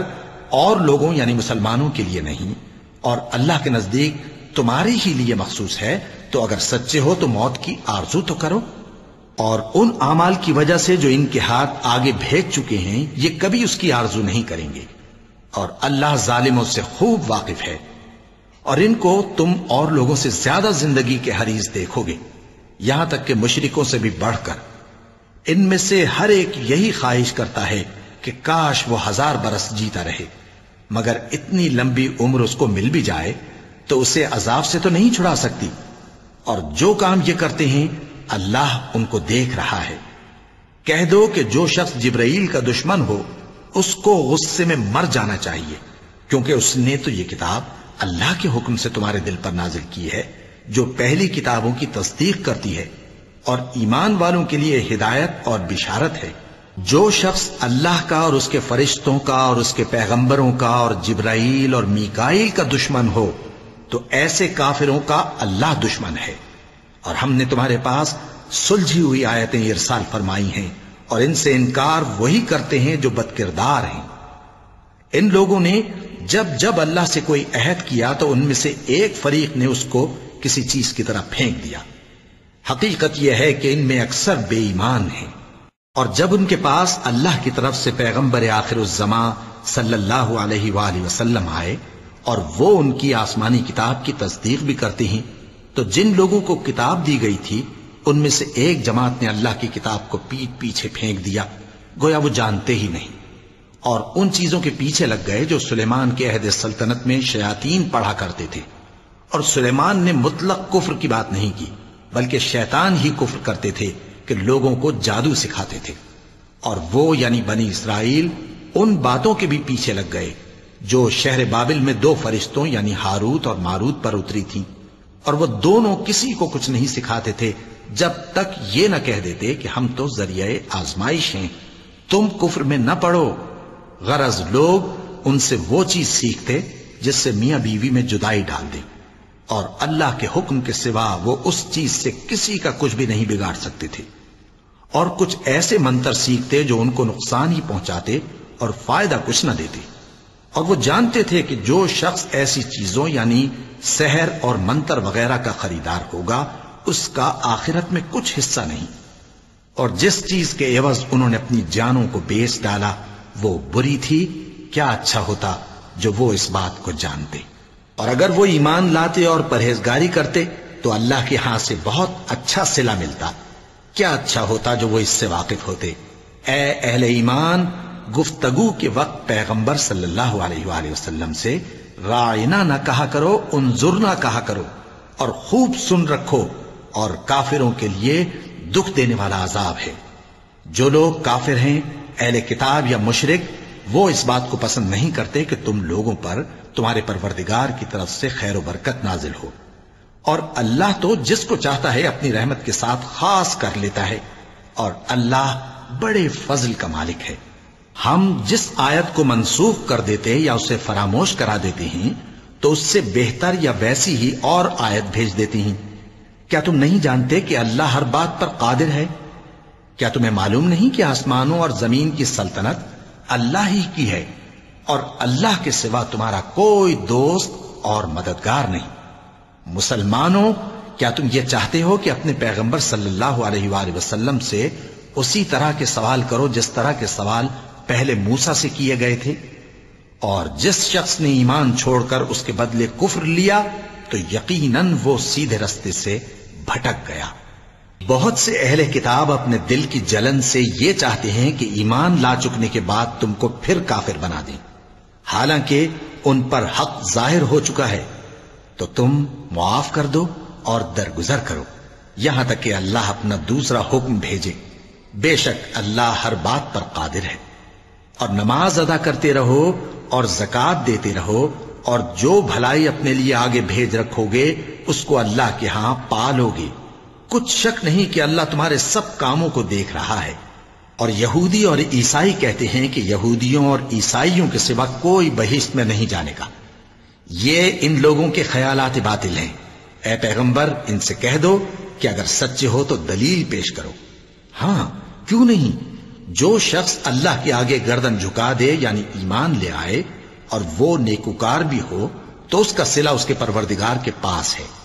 और लोगों यानी मुसलमानों के लिए नहीं और अल्लाह के नज़दीक तुम्हारे ही लिए मखसूस है तो अगर सच्चे हो तो मौत की आरज़ू तो करो। और उन अमाल की वजह से जो इनके हाथ आगे भेज चुके हैं, ये कभी उसकी आरज़ू नहीं करेंगे। और अल्लाह जालिमों से खूब वाकिफ है। और इनको तुम और लोगों से ज़्यादा ज़िंदगी के हरीज देखोगे। यहाँ तक कि मुशरिकों से भी बढ़कर। इनमें से हर एक यही ख्वाहिश करता है कि काश वो हज़ार बरस जीता रहे। मगर इतनी लंबी उम्र उसको मिल भी जाए तो उसे अजाब से तो नहीं छुड़ा सकती। और जो काम ये करते हैं, अल्लाह उनको देख रहा है। कह दो कि जो शख्स जिब्राइल का दुश्मन हो, उसको गुस्से में मर जाना चाहिए, क्योंकि उसने तो ये किताब अल्लाह के हुक्म से तुम्हारे दिल पर नाजिल की है। जो पहली किताबों की तस्दीक करती है और ईमान वालों के लिए हिदायत और बिशारत है। जो शख्स अल्लाह का और उसके फरिश्तों का और उसके पैगंबरों का और जिब्राइल और मीकाइल का दुश्मन हो तो ऐसे काफिरों का अल्लाह दुश्मन है। और हमने तुम्हारे पास सुलझी हुई आयतें इरसाल फरमाई हैं और इनसे इनकार वही करते हैं जो बदकिरदार हैं। इन लोगों ने जब जब अल्लाह से कोई अहद किया तो उनमें से एक फरीक ने उसको किसी चीज़ की तरह फेंक दिया। हकीकत यह है कि इनमें अक्सर बेईमान है। और जब उनके पास अल्लाह की तरफ़ से पैगंबर आखिर जमा सल्लल्लाहु आए और वो उनकी आसमानी किताब की तस्दीक भी करते हैं तो जिन लोगों को किताब दी गई थी, उनमें से एक जमात ने अल्लाह की किताब को पीठ पीछे फेंक दिया, गोया वो जानते ही नहीं। और उन चीज़ों के पीछे लग गए जो सुलेमान के अहद सल्तनत में शयातीन पढ़ा करते थे। और सुलेमान ने मुतलक कुफर की बात नहीं की, बल्कि शैतान ही कुफर करते थे कि लोगों को जादू सिखाते थे। और वो, यानी बनी इसराइल, उन बातों के भी पीछे लग गए, जो शहर बाबिल में दो फरिश्तों, यानी हारूत और मारूत पर उतरी थी। और वो दोनों किसी को कुछ नहीं सिखाते थे, जब तक ये न कह देते कि हम तो ज़रिए आजमाइश हैं। तुम कुफर में न पड़ो गरज लोग उनसे वो चीज़ सीखते जिससे मियाँ बीवी में जुदाई डाल दे। और अल्लाह के हुक्म के सिवा वो उस चीज़ से किसी का कुछ भी नहीं बिगाड़ सकते थे। और कुछ ऐसे मंत्र सीखते जो उनको नुकसान ही पहुंचाते और फ़ायदा कुछ न देते। और वो जानते थे कि जो शख्स ऐसी चीज़ों यानी सहर और मंत्र वगैरह का खरीदार होगा, उसका आखिरत में कुछ हिस्सा नहीं। और जिस चीज़ के एवज उन्होंने अपनी जानों को बेच डाला, वो बुरी थी, क्या अच्छा होता जो वो इस बात को जानते। और अगर वो ईमान लाते और परहेजगारी करते तो अल्लाह के हाथ से बहुत अच्छा सिला मिलता। क्या अच्छा होता जो वो इससे वाकिफ होते? ए अहले ईमान, गुफ्तगु के वक्त पैगंबर सल्लल्लाहु अलैहि वसल्लम से रायना ना कहा करो उनजुरना कहा करो, और खूब सुन रखो, और काफिरों के लिए दुख देने वाला अजाब है। जो लोग काफिर हैं, अहले किताब या मुशरिक वो इस बात को पसंद नहीं करते कि तुम लोगों पर, तुम्हारे परवरदिगार की तरफ़ से खैर बरकत नाजिल हो। और अल्लाह तो जिसको चाहता है, अपनी रहमत के साथ खास कर लेता है। और अल्लाह बड़े फजल का मालिक है। हम जिस आयत को मनसूख कर देते या उसे फरामोश करा देते हैं तो उससे बेहतर या वैसी ही और आयत भेज देती हैं। क्या तुम नहीं जानते कि अल्लाह हर बात पर कादिर है? क्या तुम्हें मालूम नहीं कि आसमानों और ज़मीन की सल्तनत अल्लाह ही की है और अल्लाह के सिवा तुम्हारा कोई दोस्त और मददगार नहीं। मुसलमानों, क्या तुम ये चाहते हो कि अपने पैगंबर सल्लल्लाहु अलैहि वसल्लम से उसी तरह के सवाल करो जिस तरह के सवाल पहले मूसा से किए गए थे? और जिस शख्स ने ईमान छोड़कर उसके बदले कुफ्र लिया तो यकीनन वो सीधे रस्ते से भटक गया। बहुत से अहले किताब अपने दिल की जलन से ये चाहते हैं कि ईमान ला चुकने के बाद तुमको फिर काफिर बना दें। हालाँकि उन पर हक ज़ाहिर हो चुका है तो तुम मुआफ कर दो और दरगुजर करो। यहाँ तक कि अल्लाह अपना दूसरा हुक्म भेजे। बेशक अल्लाह हर बात पर कादिर है। और नमाज़ अदा करते रहो और जक़ात देते रहो और जो भलाई अपने लिए आगे भेज रखोगे, उसको अल्लाह के यहाँ पालोगे। कुछ शक नहीं कि अल्लाह तुम्हारे सब कामों को देख रहा है। और यहूदी और ईसाई कहते हैं कि यहूदियों और ईसाइयों के सिवा कोई बहिष्त में नहीं जाने का। ये इन लोगों के ख्यालात बातिल हैं। ए पैगंबर, इनसे कह दो कि अगर सच्चे हो तो दलील पेश करो। हाँ, क्यों नहीं? जो शख्स अल्लाह के आगे गर्दन झुका दे, यानी ईमान ले आए, और वो नेकुकार भी हो तो उसका सिला उसके परवरदिगार के पास है।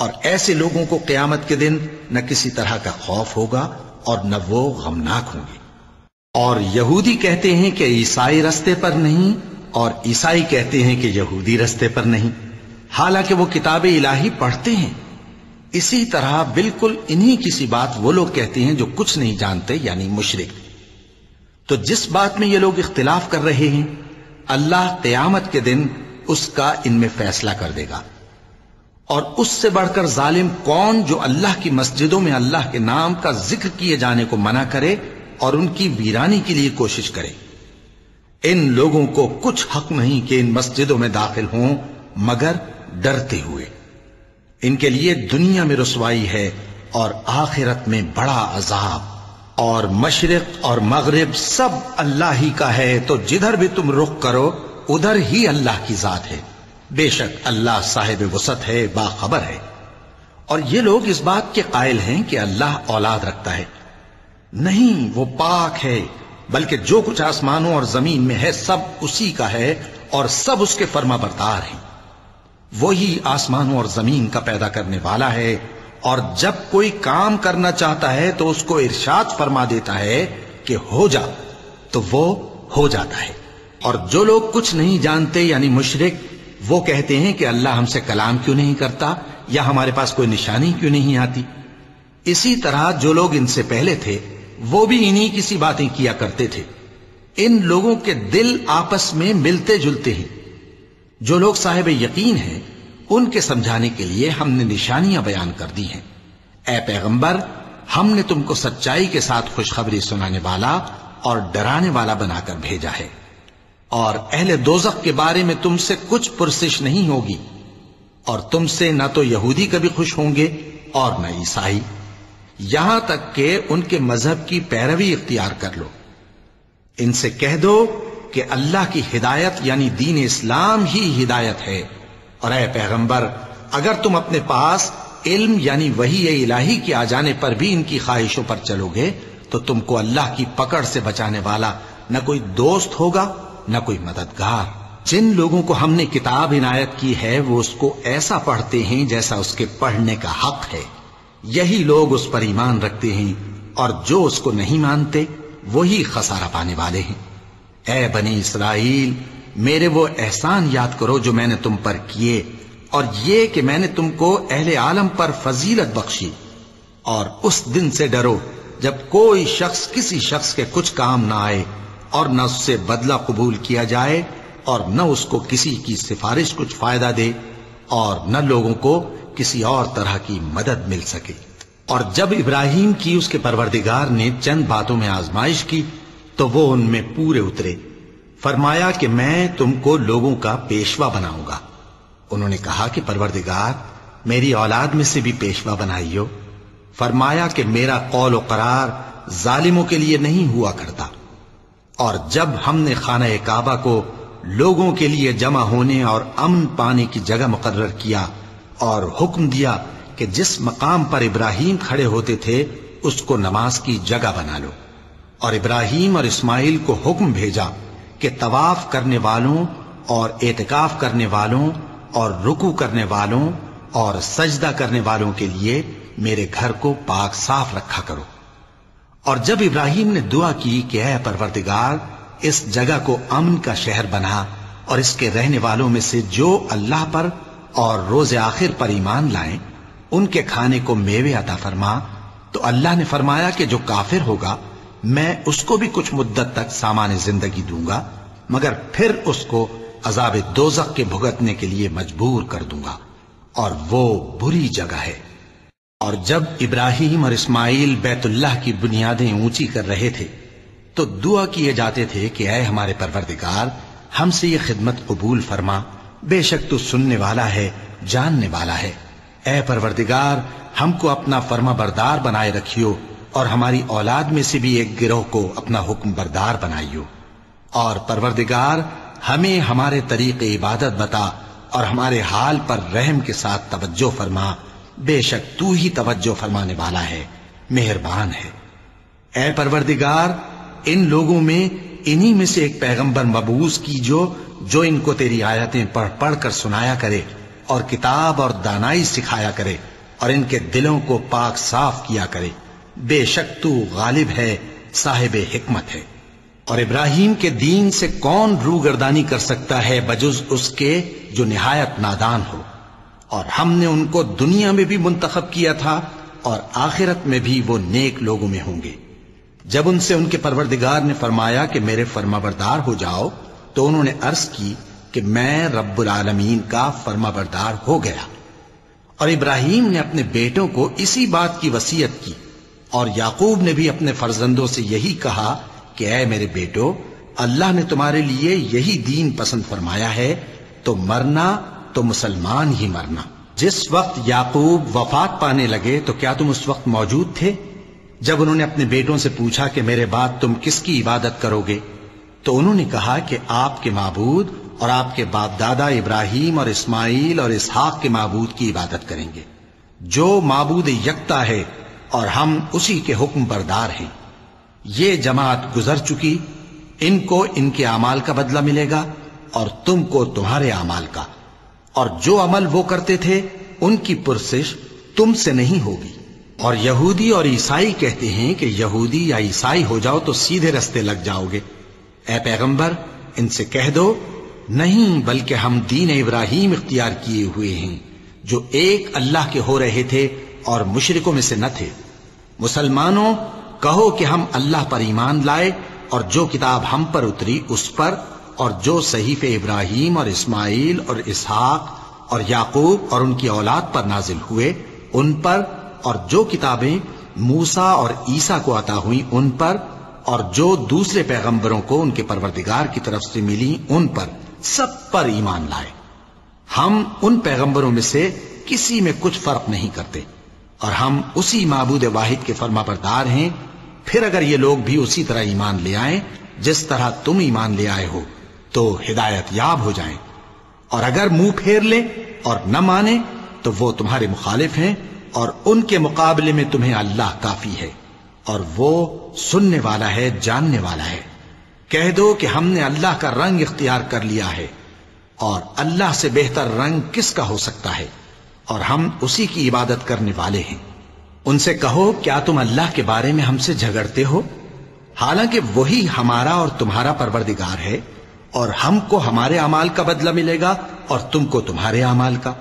और ऐसे लोगों को क्यामत के दिन न किसी तरह का खौफ होगा और न वो गमनाक होंगे। और यहूदी कहते हैं कि ईसाई रस्ते पर नहीं और ईसाई कहते हैं कि यहूदी रस्ते पर नहीं। हालाँकि वो किताब इलाही पढ़ते हैं। इसी तरह बिल्कुल इन्हीं किसी बात वो लोग कहते हैं जो कुछ नहीं जानते, यानी मुशरक। तो जिस बात में ये लोग इख्तिलाफ कर रहे हैं, अल्लाह कयामत के दिन उसका इनमें फैसला कर देगा। और उससे बढ़कर जालिम कौन जो अल्लाह की मस्जिदों में अल्लाह के नाम का ज़िक्र किए जाने को मना करे और उनकी वीरानी के लिए कोशिश करे। इन लोगों को कुछ हक नहीं कि इन मस्जिदों में दाखिल हों, मगर डरते हुए। इनके लिए दुनिया में रसवाई है और आखिरत में बड़ा अजाब। और मशरक और मगरब सब अल्लाह ही का है तो जिधर भी तुम रुख करो, उधर ही अल्लाह की जात है। बेशक अल्लाह साहेब वसत है, बाखबर है। और ये लोग इस बात के कायल हैं कि अल्लाह औलाद रखता है। नहीं, वो पाक है, बल्कि जो कुछ आसमानों और ज़मीन में है, सब उसी का है और सब उसके फर्मा बरदार हैं। वही आसमानों और ज़मीन का पैदा करने वाला है और जब कोई काम करना चाहता है तो उसको इरशाद फरमा देता है कि हो जा तो वो हो जाता है। और जो लोग कुछ नहीं जानते, यानी मुशरिक वो कहते हैं कि अल्लाह हमसे कलाम क्यों नहीं करता, या हमारे पास कोई निशानी क्यों नहीं आती? इसी तरह जो लोग इनसे पहले थे, वो भी इन्हीं किसी बातें किया करते थे। इन लोगों के दिल आपस में मिलते जुलते हैं। जो लोग साहेब यकीन हैं, उनके समझाने के लिए हमने निशानियाँ बयान कर दी हैं। ए पैगंबर, हमने तुमको सच्चाई के साथ खुशखबरी सुनाने वाला और डराने वाला बनाकर भेजा है। और अहले दोजक के बारे में तुमसे कुछ पुरसिश नहीं होगी। और तुमसे न तो यहूदी कभी खुश होंगे और न ईसाई। यहाँ तक के उनके मज़हब की पैरवी इख्तियार कर लो। इनसे कह दो कि अल्लाह की हिदायत यानी दीन इस्लाम ही हिदायत है। और अः पैगंबर, अगर तुम अपने पास इल्म यानी वही इलाही के आ जाने पर भी इनकी ख्वाहिशों पर चलोगे तो तुमको अल्लाह की पकड़ से बचाने वाला न कोई दोस्त होगा। न कोई मददगार। जिन लोगों को हमने किताब इनायत की है, वो उसको ऐसा पढ़ते हैं जैसा उसके पढ़ने का हक है। यही लोग उस पर ईमान रखते हैं और जो उसको नहीं मानते, वही खसारा पाने वाले हैं। ए बनी इसराइल, मेरे वो एहसान याद करो जो मैंने तुम पर किए और ये कि मैंने तुमको अहले आलम पर फजीलत बख्शी। और उस दिन से डरो जब कोई शख्स किसी शख्स के कुछ काम ना आए और न उससे बदला कबूल किया जाए और न उसको किसी की सिफारिश कुछ फ़ायदा दे और न लोगों को किसी और तरह की मदद मिल सके। और जब इब्राहिम की उसके परवरदिगार ने चंद बातों में आजमाइश की तो वो उनमें पूरे उतरे। फरमाया कि मैं तुमको लोगों का पेशवा बनाऊँगा। उन्होंने कहा कि परवरदिगार, मेरी औलाद में से भी पेशवा बनाइयो। फरमाया कि मेरा कौल करार जालिमों के लिए नहीं हुआ करता। और जब हमने खाना काबा को लोगों के लिए जमा होने और अमन पाने की जगह मुकर्र किया और हुक्म दिया कि जिस मकाम पर इब्राहिम खड़े होते थे, उसको नमाज़ की जगह बना लो। और इब्राहिम और इस्माइल को हुक्म भेजा कि तवाफ करने वालों और एतकाफ करने वालों और रुकू करने वालों और सजदा करने वालों के लिए मेरे घर को पाक साफ़ रखा करो। और जब इब्राहिम ने दुआ की कि अः परवरदिगार, इस जगह को अमन का शहर बना और इसके रहने वालों में से जो अल्लाह पर और रोज आखिर पर ईमान लाए, उनके खाने को मेवे अता फरमा। तो अल्लाह ने फरमाया कि जो काफिर होगा, मैं उसको भी कुछ मुद्दत तक सामान्य ज़िंदगी दूँगा, मगर फिर उसको अजाब दोजक के भुगतने के लिए मजबूर कर दूँगा। और वो बुरी जगह है। और जब इब्राहिम और इस्माइल बैतुल्लाह की बुनियादें ऊँची कर रहे थे तो दुआ किए जाते थे कि अय हमारे परवरदिगार, हमसे ये खिदमत कबूल फरमा। बेशक तू सुनने वाला है, जानने वाला है। ए परवरदिगार, हमको अपना फर्मा बरदार बनाए रखियो और हमारी औलाद में से भी एक गिरोह को अपना हुक्म बरदार बनाइयो। और परवरदिगार, हमें हमारे तरीके इबादत बता और हमारे हाल पर रहम के साथ तवज्जो फरमा। बेशक तू ही तवज्जो फरमाने वाला है, मेहरबान है। ए परवरदिगार, इन लोगों में इन्हीं में से एक पैगंबर मबूस की जो जो इनको तेरी आयतें पढ़ पढ़ कर सुनाया करे और किताब और दानाई सिखाया करे और इनके दिलों को पाक साफ़ किया करे। बेशक तू गालिब है, साहिब हिकमत है। और इब्राहिम के दीन से कौन रूगर्दानी कर सकता है बजुज उसके, जो निहायत नादान हो? और हमने उनको दुनिया में भी मुंतखब किया था और आखिरत में भी वो नेक लोगों में होंगे। जब उनसे उनके परवरदिगार ने फरमाया कि मेरे फर्माबरदार हो जाओ तो उन्होंने अर्ज़ की कि मैं रब्बुल आलमीन का फर्माबरदार हो गया। और इब्राहिम ने अपने बेटों को इसी बात की वसीयत की और याकूब ने भी अपने फर्जंदों से यही कहा कि, ऐ मेरे बेटो, अल्लाह ने तुम्हारे लिए यही दीन पसंद फरमाया है तो मरना तो मुसलमान ही मरना। जिस वक्त याकूब वफात पाने लगे तो क्या तुम उस वक्त मौजूद थे? जब उन्होंने अपने बेटों से पूछा कि मेरे बाद तुम किसकी इबादत करोगे तो उन्होंने कहा कि आपके माबूद और आपके बाप दादा इब्राहिम और इस्माइल और इसहाक के मबूद की इबादत करेंगे। जो मबूद यकता है और हम उसी के हुक्म बरदार हैं। ये जमात गुजर चुकी, इनको इनके अमाल का बदला मिलेगा और तुमको तुम्हारे अमाल का और जो अमल वो करते थे, उनकी पुरसिश तुमसे नहीं होगी। और यहूदी और ईसाई कहते हैं कि यहूदी या ईसाई हो जाओ तो सीधे रस्ते लग जाओगे। ए पैगंबर, इनसे कह दो, नहीं, बल्कि हम दीन इब्राहिम इख्तियार किए हुए हैं, जो एक अल्लाह के हो रहे थे और मुशरिकों में से न थे। मुसलमानों, कहो कि हम अल्लाह पर ईमान लाए और जो किताब हम पर उतरी उस पर और जो सहीफ इब्राहिम और इस्माइल और इसहाक और याकूब और उनकी औलाद पर नाजिल हुए, उन पर और जो किताबें मूसा और ईसा को अता हुई, उन पर और जो दूसरे पैगंबरों को उनके परवरदिगार की तरफ़ से मिली, उन पर सब पर ईमान लाए। हम उन पैगंबरों में से किसी में कुछ फ़र्क नहीं करते और हम उसी महबूद वाहिद के फर्मा बरदार हैं। फिर अगर ये लोग भी उसी तरह ईमान ले आए, जिस तरह तुम ईमान ले आए हो तो हिदायत याब हो जाएँ। और अगर मुँह फेर ले और न माने तो वो तुम्हारे मुखालिफ हैं और उनके मुकाबले में तुम्हें अल्लाह काफ़ी है। और वो सुनने वाला है, जानने वाला है। कह दो कि हमने अल्लाह का रंग इख्तियार कर लिया है और अल्लाह से बेहतर रंग किसका हो सकता है? और हम उसी की इबादत करने वाले हैं। उनसे कहो, क्या तुम अल्लाह के बारे में हमसे झगड़ते हो? हालाँकि वही हमारा और तुम्हारा परवरदिगार है। और हमको हमारे अमाल का बदला मिलेगा और तुमको तुम्हारे अमाल का।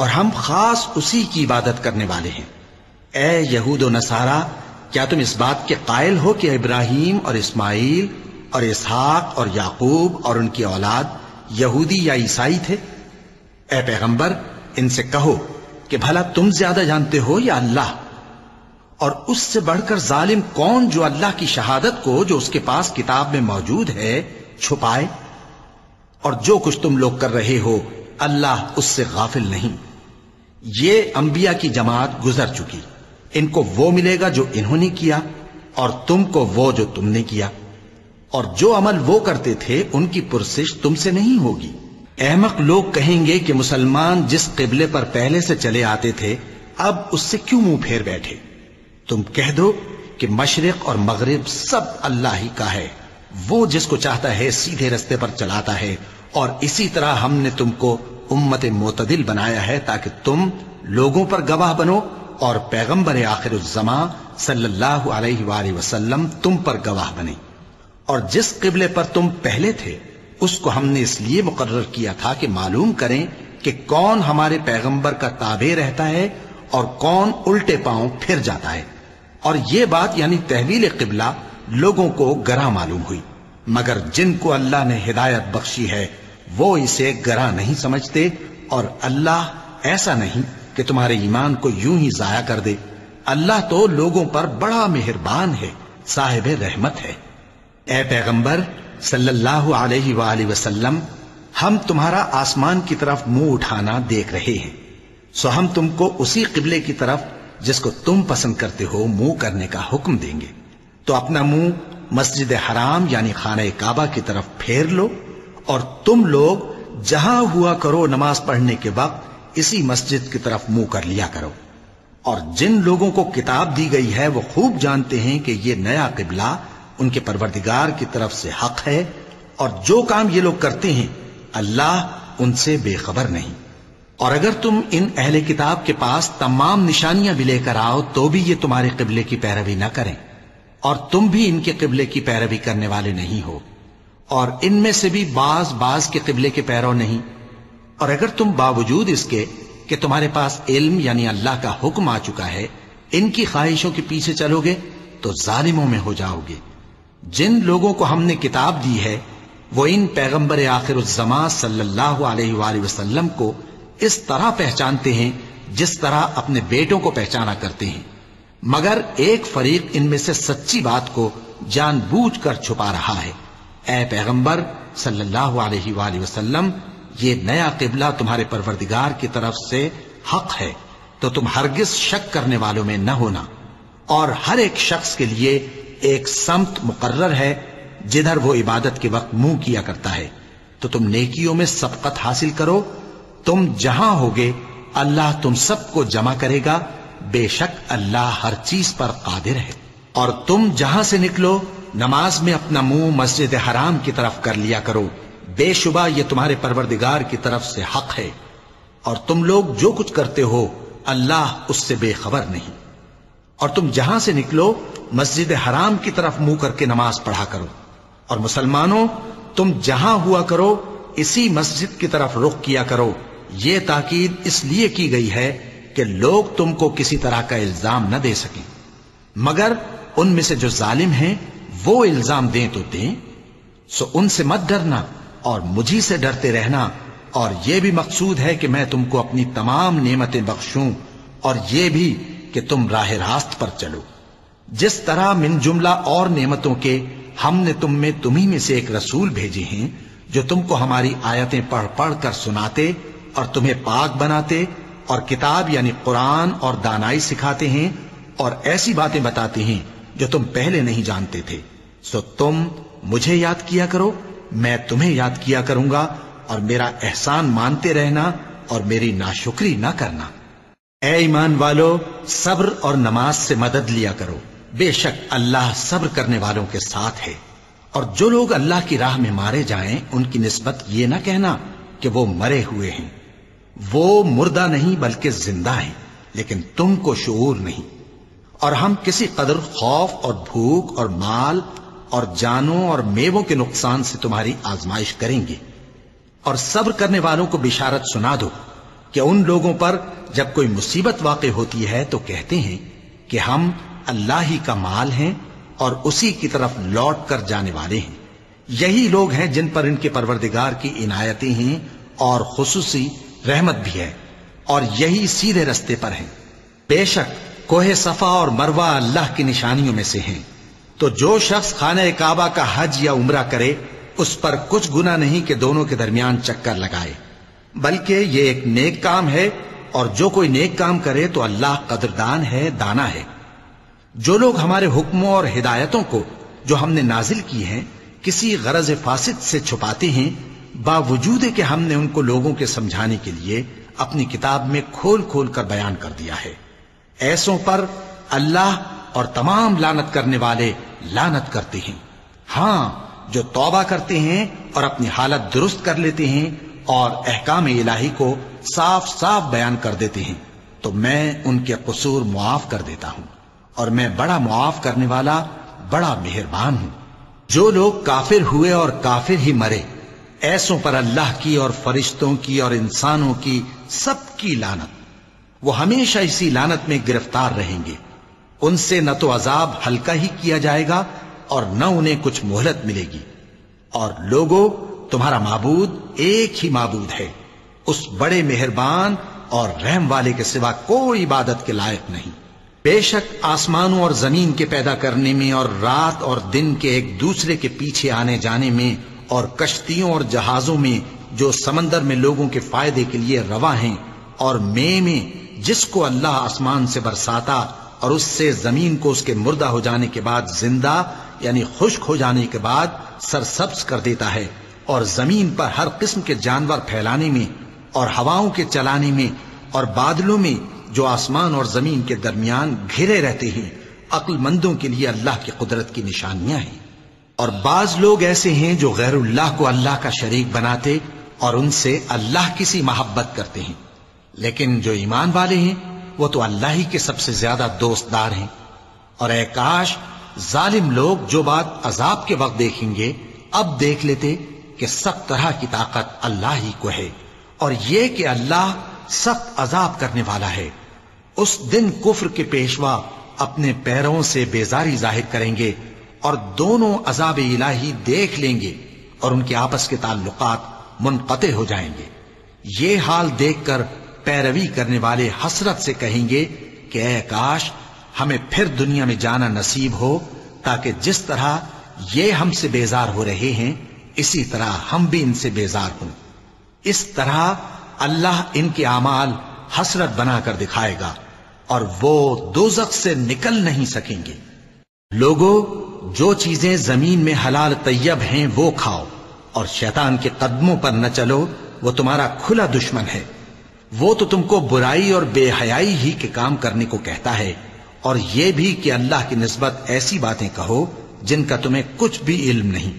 और हम खास उसी की इबादत करने वाले हैं। ए यहूद नसारा, क्या तुम इस बात के कायल हो कि इब्राहिम और इस्माइल और इसहाक और याकूब और उनकी औलाद यहूदी या ईसाई थे? ए पैगंबर, इनसे कहो कि भला तुम ज़्यादा जानते हो या अल्लाह? और उससे बढ़कर जालिम कौन जो अल्लाह की शहादत को जो उसके पास किताब में मौजूद है छुपाए, और जो कुछ तुम लोग कर रहे हो, अल्लाह उससे गाफिल नहीं। ये अंबिया की जमात गुजर चुकी। इनको वो मिलेगा जो इन्होंने किया, और तुमको वो जो तुमने किया। और जो अमल वो करते थे, उनकी पुरसिश तुमसे नहीं होगी। अहमक लोग कहेंगे कि मुसलमान जिस किबले पर पहले से चले आते थे, अब उससे क्यों मुँह फेर बैठे? तुम कह दो कि मशरक और मगरब सब अल्लाह ही का है। वो जिसको चाहता है सीधे रस्ते पर चलाता है। और इसी तरह हमने तुमको उम्मत मोतदिल बनाया है ताकि तुम लोगों पर गवाह बनो और पैगंबर आखिर जमा वसल्लम तुम पर गवाह बने। और जिस किबले पर तुम पहले थे, उसको हमने इसलिए मुकर्र किया था कि मालूम करें कि कौन हमारे पैगंबर का ताबे रहता है और कौन उल्टे पाँव फिर जाता है। और ये बात यानी तहवील किबला लोगों को गरा मालूम हुई। मगर जिनको अल्लाह ने हिदायत बख्शी है, वो इसे गरा नहीं समझते और अल्लाह ऐसा नहीं कि तुम्हारे ईमान को यूँ ही जाया कर दे। अल्लाह तो लोगों पर बड़ा मेहरबान है, साहिब रहमत है। ए पैगंबर, सल्लल्लाहु अलैहि वसल्लम, हम तुम्हारा आसमान की तरफ़ मुँह उठाना देख रहे हैं। सो हम तुमको उसी किबले की तरफ़, जिसको तुम पसंद करते हो, मुँह करने का हुक्म देंगे। तो अपना मुँह मस्जिद हराम यानी खाना काबा की तरफ़ फेर लो और तुम लोग जहाँ हुआ करो नमाज़ पढ़ने के वक्त, इसी मस्जिद की तरफ़ मुँह कर लिया करो। और जिन लोगों को किताब दी गई है, वो खूब जानते हैं कि ये नया किबला उनके परवरदिगार की तरफ़ से हक है और जो काम ये लोग करते हैं, अल्लाह उनसे बेखबर नहीं। और अगर तुम इन अहले किताब के पास तमाम निशानियाँ भी लेकर आओ तो भी ये तुम्हारे किबले की पैरवी न करें। और तुम भी इनके किबले की पैरवी करने वाले नहीं हो। और इनमें से भी बाज बाज के किबले के पैरों नहीं। और अगर तुम बावजूद इसके कि तुम्हारे पास इल्म यानी अल्लाह का हुक्म आ चुका है, इनकी ख्वाहिशों के पीछे चलोगे तो जालिमों में हो जाओगे। जिन लोगों को हमने किताब दी है, वो इन पैगंबर आखिर अलैहि वसल्लम को इस तरह पहचानते हैं, जिस तरह अपने बेटों को पहचाना करते हैं। मगर एक फरीक इनमें से सच्ची बात को जानबूझकर छुपा रहा है। ए पैगंबर, सल्लल्लाहु अलैहि वसल्लम, ये नया किबला तुम्हारे परवरदिगार की तरफ़ से हक है तो तुम हरगिज शक करने वालों में न होना। और हर एक शख्स के लिए एक समत मुकर्र है, जिधर वो इबादत के वक्त मुँह किया करता है। तो तुम नेकियों में सबकत हासिल करो। तुम जहाँ होगे, अल्लाह तुम सबको जमा करेगा बेशक अल्लाह हर चीज़ पर कादिर है। और तुम जहाँ से निकलो, नमाज़ में अपना मुँह मस्जिद हराम की तरफ़ कर लिया करो। बेशुबा ये तुम्हारे परवरदिगार की तरफ़ से हक है। और तुम लोग जो कुछ करते हो, अल्लाह उससे बेखबर नहीं। और तुम जहाँ से निकलो, मस्जिद हराम की तरफ़ मुँह करके नमाज़ पढ़ा करो। और मुसलमानों, तुम जहाँ हुआ करो, इसी मस्जिद की तरफ़ रुख किया करो। ये ताकीद इसलिए की गई है कि लोग तुमको किसी तरह का इल्ज़ाम न दे सकें। मगर उनमें से जो जालिम हैं, वो इल्ज़ाम दें तो दें, सो उनसे मत डरना और मुझी से डरते रहना। और यह भी मकसूद है कि मैं तुमको अपनी तमाम नेमतें बख्शूं और यह भी कि तुम राह रास्त पर चलो। जिस तरह मिन जुमला और नेमतों के हमने तुम में तुम्ही में से एक रसूल भेजे हैं, जो तुमको हमारी आयतें पढ़ पढ़ कर सुनाते और तुम्हें पाक बनाते और किताब यानी कुरान और दानाई सिखाते हैं और ऐसी बातें बताते हैं जो तुम पहले नहीं जानते थे। सो तुम मुझे याद किया करो, मैं तुम्हें याद किया करूँगा और मेरा एहसान मानते रहना और मेरी नाशुक्री ना करना। ए ईमान वालो, सब्र और नमाज़ से मदद लिया करो। बेशक अल्लाह सब्र करने वालों के साथ है। और जो लोग अल्लाह की राह में मारे जाएँ, उनकी निस्बत ये ना कहना कि वो मरे हुए हैं। वो मुर्दा नहीं, बल्कि ज़िंदा है, लेकिन तुमको शूर नहीं। और हम किसी कदर खौफ और भूख और माल और जानों और मेवों के नुकसान से तुम्हारी आजमाइश करेंगे। और सब्र करने वालों को बिशारत सुना दो कि उन लोगों पर जब कोई मुसीबत वाक़ होती है तो कहते हैं कि हम अल्लाह ही का माल हैं और उसी की तरफ़ लौट कर जाने वाले हैं। यही लोग हैं जिन पर इनके परवरदिगार की इनायतें हैं और खसूसी रहमत भी है और यही सीधे रस्ते पर है। बेशक कोहे सफ़ा और मरवा अल्लाह की निशानियों में से हैं। तो जो शख्स खाने काबा का हज या उम्र करे, उस पर कुछ गुना नहीं कि दोनों के दरमियान चक्कर लगाए। बल्कि ये एक नेक काम है और जो कोई नेक काम करे तो अल्लाह कदरदान है, दाना है। जो लोग हमारे हुक्मों और हिदायतों को, जो हमने नाजिल की हैं, किसी गरज फासिद से छुपाते हैं बावजूद कि हमने उनको लोगों के समझाने के लिए अपनी किताब में खोल खोल कर बयान कर दिया है। ऐसों पर अल्लाह और तमाम लानत करने वाले लानत करते हैं। हाँ, जो तौबा करते हैं और अपनी हालत दुरुस्त कर लेते हैं और अहकाम इलाही को साफ़ साफ़ बयान कर देते हैं तो मैं उनके कसूर मुआफ कर देता हूँ और मैं बड़ा मुआफ करने वाला, बड़ा मेहरबान हूँ। जो लोग काफिर हुए और काफिर ही मरे ऐसों पर अल्लाह की और फरिश्तों की और इंसानों की सबकी लानत। वो हमेशा इसी लानत में गिरफ़्तार रहेंगे। उनसे न तो अजाब हल्का ही किया जाएगा और न उन्हें कुछ मोहलत मिलेगी। और लोगों, तुम्हारा माबूद एक ही माबूद है। उस बड़े मेहरबान और रहम वाले के सिवा कोई इबादत के लायक नहीं। बेशक आसमानों और ज़मीन के पैदा करने में और रात और दिन के एक दूसरे के पीछे आने जाने में और कश्तियों और जहाजों में जो समंदर में लोगों के फ़ायदे के लिए रवा हैं और मे में जिसको अल्लाह आसमान से बरसाता और उससे ज़मीन को उसके मुर्दा हो जाने के बाद ज़िंदा, यानी खुश्क हो जाने के बाद सरसब्ज कर देता है और ज़मीन पर हर किस्म के जानवर फैलाने में और हवाओं के चलाने में और बादलों में जो आसमान और ज़मीन के दरमियान घिरे रहते हैं, अक्लमंदों के लिए अल्लाह की कुदरत की निशानियाँ हैं। और बाज लोग ऐसे हैं जो गैरुल्लाह को अल्लाह का शरीक बनाते और उनसे अल्लाह की सी मोहब्बत करते हैं। लेकिन जो ईमान वाले हैं, वो तो अल्लाह ही के सबसे ज़्यादा दोस्तदार हैं। और काश, जालिम लोग जो बात अजाब के वक्त देखेंगे, अब देख लेते कि सब तरह की ताकत अल्लाह ही को है। और ये कि अल्लाह सख्त अजाब करने वाला है। उस दिन कुफर के पेशवा अपने पैरों से बेजारी ज़ाहिर करेंगे और दोनों अजाब इलाही देख लेंगे और उनके आपस के ताल्लुकात मुनकते हो जाएँगे। ये हाल देखकर पैरवी करने वाले हसरत से कहेंगे कि ए काश, हमें फिर दुनिया में जाना नसीब हो, ताकि जिस तरह ये हमसे बेजार हो रहे हैं, इसी तरह हम भी इनसे बेजार हों। इस तरह अल्लाह इनके अमाल हसरत बनाकर दिखाएगा और वो दोजक से निकल नहीं सकेंगे। लोगों, जो चीज़ें ज़मीन में हलाल तैयब हैं, वो खाओ। और शैतान के कदमों पर न चलो, वो तुम्हारा खुला दुश्मन है। वो तो तुमको बुराई और बेहयाई ही के काम करने को कहता है। और यह भी कि अल्लाह की नस्बत ऐसी बातें कहो, जिनका तुम्हें कुछ भी इल्म नहीं।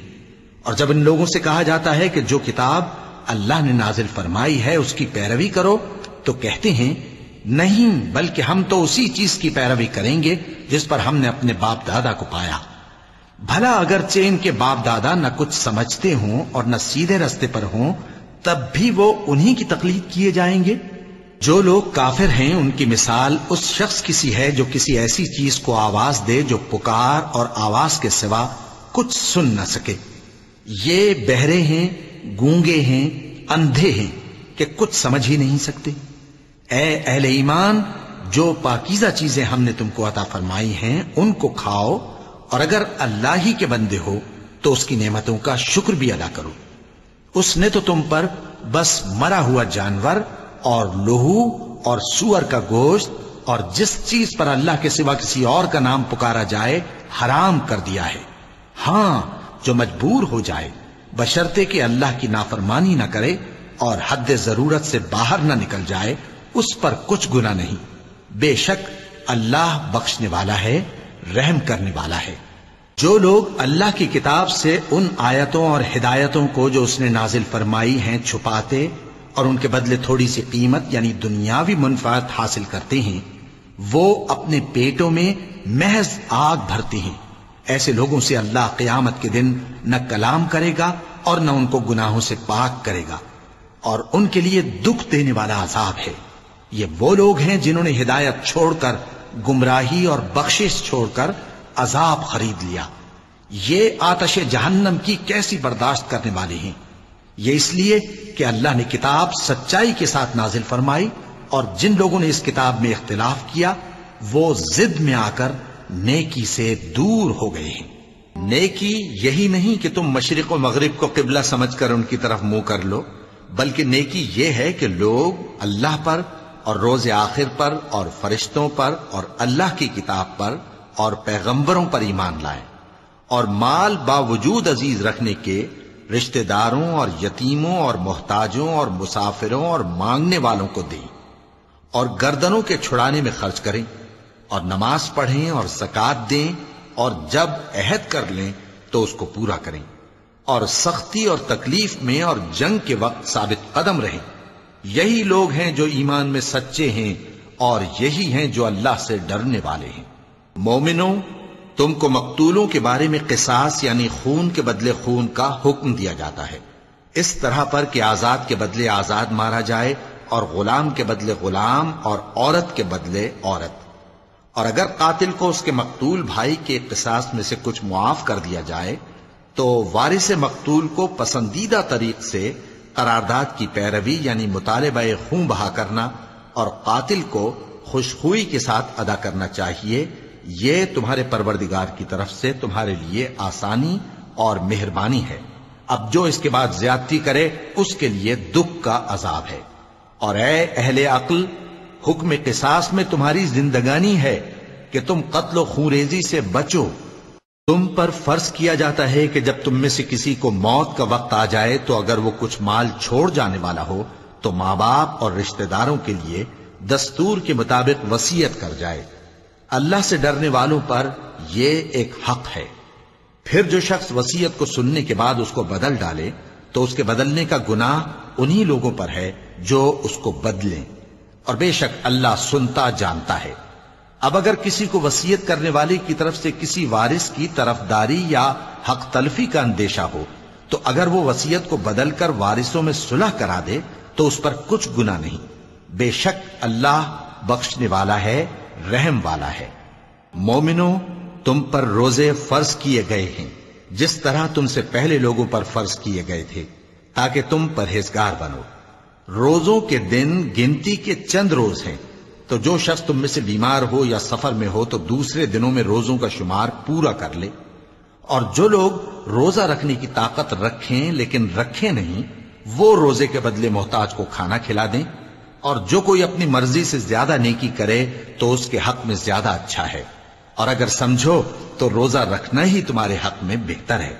और जब इन लोगों से कहा जाता है कि जो किताब अल्लाह ने नाजिल फरमाई है, उसकी पैरवी करो तो कहते हैं नहीं, बल्कि हम तो उसी चीज़ की पैरवी करेंगे, जिस पर हमने अपने बाप दादा को पाया। भला अगर इनके बाप दादा न कुछ समझते हों और न सीधे रस्ते पर हों, तब भी वो उन्हीं की तकलीफ़ किए जाएँगे? जो लोग काफिर हैं, उनकी मिसाल उस शख्स की सी है जो किसी ऐसी चीज़ को आवाज़ दे जो पुकार और आवाज़ के सिवा कुछ सुन न सके। ये बहरे हैं, गूँगे हैं, अंधे हैं, कि कुछ समझ ही नहीं सकते। ए अहले ईमान, जो पाकिजा चीज़ें हमने तुमको अता फरमाई हैं, उनको खाओ, और अगर अल्लाह ही के बंदे हो तो उसकी नेमतों का शुक्र भी अदा करो। उसने तो तुम पर बस मरा हुआ जानवर, और लोहू, और सुअर का गोश्त, और जिस चीज़ पर अल्लाह के सिवा किसी और का नाम पुकारा जाए, हराम कर दिया है। हाँ, जो मजबूर हो जाए, बशर्ते कि अल्लाह की नाफरमानी ना करे, और हद ज़रूरत से बाहर न निकल जाए उस पर कुछ गुना नहीं। बेशक अल्लाह बख्शने वाला है, रहम करने वाला है। जो लोग अल्लाह की किताब से उन आयतों और हिदायतों को जो उसने नाजिल फरमाई हैं छुपाते और उनके बदले थोड़ी सी कीमत, यानी दुनियावी मुनफात हासिल करते हैं, वो अपने पेटों में महज आग भरते हैं। ऐसे लोगों से अल्लाह क्यामत के दिन न कलाम करेगा और न उनको गुनाहों से पाक करेगा और उनके लिए दुख देने वाला अजाब है। ये वो लोग हैं जिन्होंने हिदायत छोड़कर, गुमराही और बख्शिश छोड़कर अजाब खरीद लिया। ये आतश जहन्नम की कैसी बर्दाश्त करने वाले हैं? ये इसलिए कि अल्लाह ने किताब सच्चाई के साथ नाजिल फरमाई और जिन लोगों ने इस किताब में इख्तिलाफ किया, वो जिद में आकर नेकी से दूर हो गए हैं। नेकी यही नहीं कि तुम मशरक व मगरिब को किबला समझकर उनकी तरफ़ मुँह कर लो, बल्कि नेकी यह है कि लोग अल्लाह पर और रोज आखिर पर और फरिश्तों पर और अल्लाह की किताब पर और पैगंबरों पर ईमान लाए और माल बावजूद अज़ीज़ रखने के रिश्तेदारों और यतीमों और मोहताजों और मुसाफिरों और मांगने वालों को दें और गर्दनों के छुड़ाने में खर्च करें और नमाज़ पढ़ें और सकात दें और जब अहद कर लें तो उसको पूरा करें और सख्ती और तकलीफ़ में और जंग के वक्त साबित कदम रहें। यही लोग हैं जो ईमान में सच्चे हैं और यही हैं जो अल्लाह से डरने वाले हैं। मोमिनो, तुमको मकतूलों के बारे में किसास यानी खून के बदले खून का हुक्म दिया जाता है। इस तरह पर कि आज़ाद के बदले आज़ाद मारा जाए और गुलाम के बदले गुलाम और औरत के बदले औरत। और अगर कातिल को उसके मकतूल भाई के किसास में से कुछ मुआफ कर दिया जाए तो वारिस मकतूल को पसंदीदा तरीक से करारदाद की पैरवी यानी मुतालबा खून बहा करना और कातिल को खुशखुई के साथ अदा करना चाहिए, ये तुम्हारे परवरदिगार की तरफ़ से तुम्हारे लिए आसानी और मेहरबानी है। अब जो इसके बाद ज्यादती करे, उसके लिए दुख का अजाब है। और ए अहले अक्ल, हुक्म किसास में तुम्हारी जिंदगानी है कि तुम कत्ल खूरेजी से बचो। तुम पर फ़र्ज़ किया जाता है कि जब तुम में से किसी को मौत का वक्त आ जाए तो अगर वो कुछ माल छोड़ जाने वाला हो तो माँ बाप और रिश्तेदारों के लिए दस्तूर के मुताबिक वसीयत कर जाए। अल्लाह से डरने वालों पर यह एक हक है। फिर जो शख्स वसीयत को सुनने के बाद उसको बदल डाले तो उसके बदलने का गुनाह उन्हीं लोगों पर है जो उसको बदलें। और बेशक अल्लाह सुनता जानता है। अब अगर किसी को वसीयत करने वाले की तरफ़ से किसी वारिस की तरफदारी या हक तलफी का अंदेशा हो तो अगर वो वसीयत को बदलकर वारिसों में सुलह करा दे तो उस पर कुछ गुना नहीं। बेशक अल्लाह बख्शने वाला है, रहम वाला है। मोमिनो, तुम पर रोज़े फ़र्ज़ किए गए हैं, जिस तरह तुमसे पहले लोगों पर फ़र्ज़ किए गए थे, ताकि तुम परहेजगार बनो। रोजों के दिन गिनती के चंद रोज हैं तो जो शख्स तुम में से बीमार हो या सफ़र में हो तो दूसरे दिनों में रोजों का शुमार पूरा कर ले। और जो लोग रोजा रखने की ताकत रखें, लेकिन रखें नहीं, वो रोज़े के बदले मोहताज को खाना खिला दें। और जो कोई अपनी मर्ज़ी से ज़्यादा नेकी करे तो उसके हक में ज़्यादा अच्छा है। और अगर समझो तो रोजा रखना ही तुम्हारे हक में बेहतर है।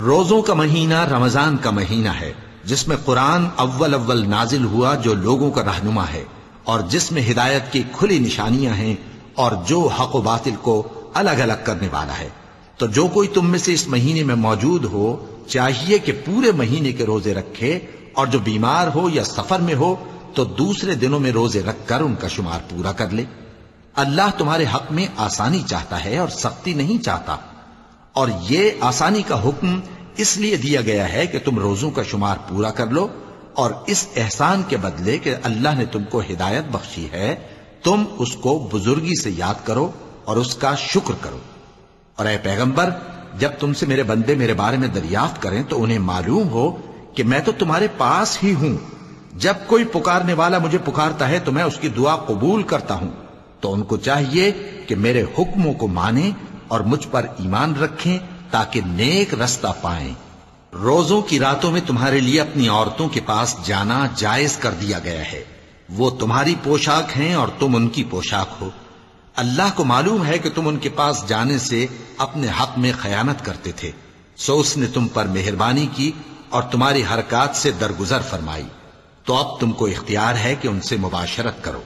रोजों का महीना रमज़ान का महीना है, जिसमें कुरान अव्वल अव्वल नाजिल हुआ, जो लोगों का रहनुमा है। और जिसमें हिदायत की खुली निशानियाँ हैं और जो हक बातिल को अलग अलग करने वाला है। तो जो कोई तुम में से इस महीने में मौजूद हो, चाहिए कि पूरे महीने के रोज़े रखे और जो बीमार हो या सफ़र में हो तो दूसरे दिनों में रोज़े रखकर उनका शुमार पूरा कर ले। अल्लाह तुम्हारे हक में आसानी चाहता है और सख्ती नहीं चाहता। और ये आसानी का हुक्म इसलिए दिया गया है कि तुम रोजों का शुमार पूरा कर लो और इस एहसान के बदले कि अल्लाह ने तुमको हिदायत बख्शी है, तुम उसको बुजुर्गी से याद करो और उसका शुक्र करो। और अः पैगंबर, जब तुमसे मेरे बंदे मेरे बारे में दरियाफ्त करें तो उन्हें मालूम हो कि मैं तो तुम्हारे पास ही हूँ। जब कोई पुकारने वाला मुझे पुकारता है तो मैं उसकी दुआ कबूल करता हूँ। तो उनको चाहिए कि मेरे हुक्मों को माने और मुझ पर ईमान रखें ताकि नेक रास्ता पाए। रोजों की रातों में तुम्हारे लिए अपनी औरतों के पास जाना जायज़ कर दिया गया है। वो तुम्हारी पोशाक हैं और तुम उनकी पोशाक हो। अल्लाह को मालूम है कि तुम उनके पास जाने से अपने हक में खयानत करते थे। सो उसने तुम पर मेहरबानी की और तुम्हारी हरकत से दरगुजर फरमाई। तो अब तुमको इख्तियार है कि उनसे मुबाशरत करो।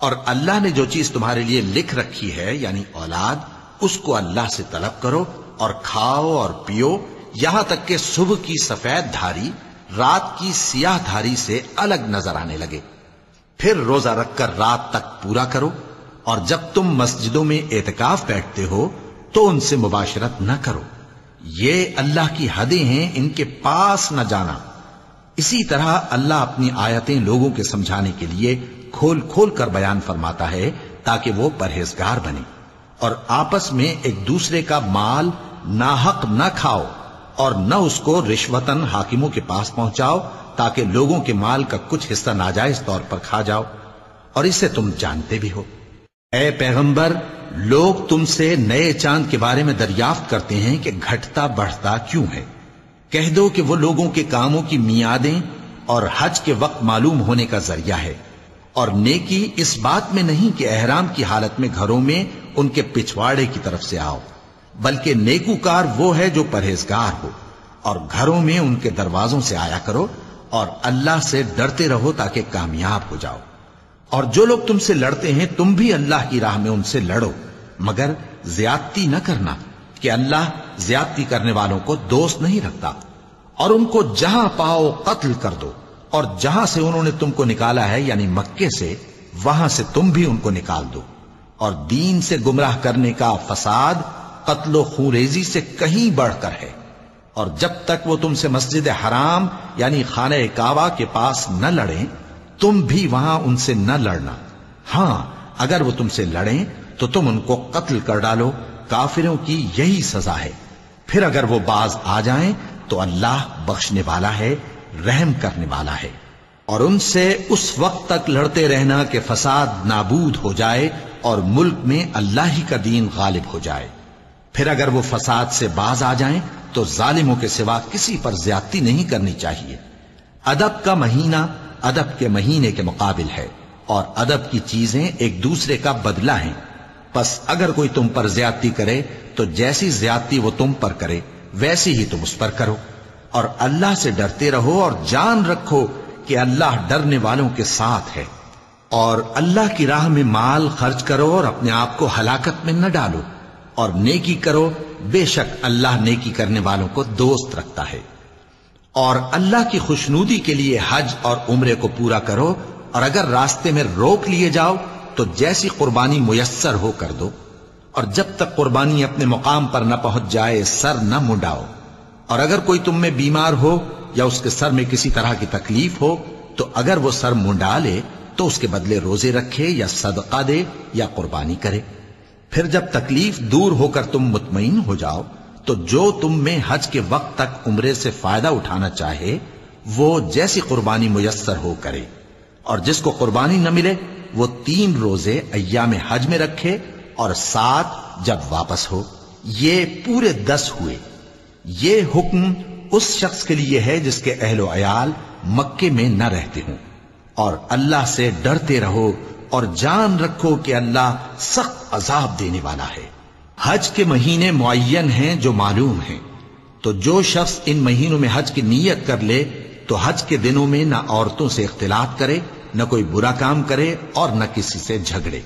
और अल्लाह ने जो चीज़ तुम्हारे लिए लिख रखी है, यानी औलाद, उसको अल्लाह से तलब करो और खाओ और पियो यहाँ तक कि सुबह की सफ़ेद धारी रात की सियाह धारी से अलग नज़र आने लगे। फिर रोजा रखकर रात तक पूरा करो और जब तुम मस्जिदों में एहतिकाफ बैठते हो तो उनसे मुबाशरत न करो। ये अल्लाह की हदें हैं, इनके पास न जाना। इसी तरह अल्लाह अपनी आयतें लोगों के समझाने के लिए खोल खोल कर बयान फरमाता है, ताकि वो परहेजगार बने। और आपस में एक दूसरे का माल नाहक न खाओ। और न उसको रिश्वतन हाकिमों के पास पहुंचाओ, ताकि लोगों के माल का कुछ हिस्सा नाजायज तौर पर खा जाओ। और इसे तुम जानते भी हो। ए पैगंबर, लोग तुमसे नए चाँद के बारे में दरियाफ्त करते हैं कि घटता बढ़ता क्यों है। कह दो कि वो लोगों के कामों की मियादें और हज के वक्त मालूम होने का ज़रिया है। और नेकी इस बात में नहीं कि एहराम की हालत में घरों में उनके पिछवाड़े की तरफ़ से आओ। बल्कि नेकूकार वो है जो परहेजगार हो, और घरों में उनके दरवाजों से आया करो और अल्लाह से डरते रहो ताकि कामयाब हो जाओ। और जो लोग तुमसे लड़ते हैं, तुम भी अल्लाह की राह में उनसे लड़ो। मगर ज्यादती न करना कि अल्लाह ज्यादती करने वालों को दोस्त नहीं रखता, और उनको जहाँ पाओ कत्ल कर दो। और जहाँ से उन्होंने तुमको निकाला है, यानी मक्के से, वहाँ से तुम भी उनको निकाल दो। और दीन से गुमराह करने का फसाद कत्लो खूरेजी से कहीं बढ़कर है। और जब तक वो तुमसे मस्जिद हराम, यानी खाने काबा के पास न लड़े, तुम भी वहाँ उनसे न लड़ना। हाँ, अगर वो तुमसे लड़े तो तुम उनको कत्ल कर डालो। काफिरों की यही सजा है। फिर अगर वो बाज आ जाएँ तो अल्लाह बख्शने वाला है, रहम करने वाला है। और उनसे उस वक्त तक लड़ते रहना कि फसाद नाबूद हो जाए, और मुल्क में अल्लाह ही का दीन गालिब हो जाए। फिर अगर वो फसाद से बाज आ जाएँ तो जालिमों के सिवा किसी पर ज्यादती नहीं करनी चाहिए। अदब का महीना अदब के महीने के मुकाबिल है, और अदब की चीज़ें एक दूसरे का बदला है। बस अगर कोई तुम पर ज्यादती करे तो जैसी ज्यादती वो तुम पर करे, वैसी ही तुम उस पर करो। और अल्लाह से डरते रहो और जान रखो कि अल्लाह डरने वालों के साथ है। और अल्लाह की राह में माल खर्च करो और अपने आप को हलाकत में न डालो। और नेकी करो, बेशक अल्लाह नेकी करने वालों को दोस्त रखता है। और अल्लाह की खुशनूदी के लिए हज और उम्र को पूरा करो, और अगर रास्ते में रोक लिए जाओ तो जैसी कुर्बानी मुयसर हो कर दो। और जब तक कुर्बानी अपने मुकाम पर न पहुँच जाए, सर न मुंडाओ। और अगर कोई तुम में बीमार हो, या उसके सर में किसी तरह की तकलीफ़ हो तो अगर वो सर मुंडा ले तो उसके बदले रोज़े रखे, या सदका दे, या कुर्बानी करे। फिर जब तकलीफ़ दूर होकर तुम मुतमिन हो जाओ तो जो तुम में हज के वक्त तक उम्र से फ़ायदा उठाना चाहे, वो जैसी कुर्बानी मुयसर हो करे। और जिसको कुर्बानी न मिले, वो तीन रोज़े अय्या में हज में रखे और सात जब वापस हो। ये पूरे दस हुए। ये हुक्म उस शख्स के लिए है जिसके अहलो अयाल मक्के में न रहते हों। और अल्लाह से डरते रहो और जान रखो कि अल्लाह सख्त अजाब देने वाला है। हज के महीने मुन हैं जो मालूम हैं। तो जो शख्स इन महीनों में हज की नीयत कर ले तो हज के दिनों में ना औरतों से इख्तिलात करे, न कोई बुरा काम करे और न किसी से झगड़े।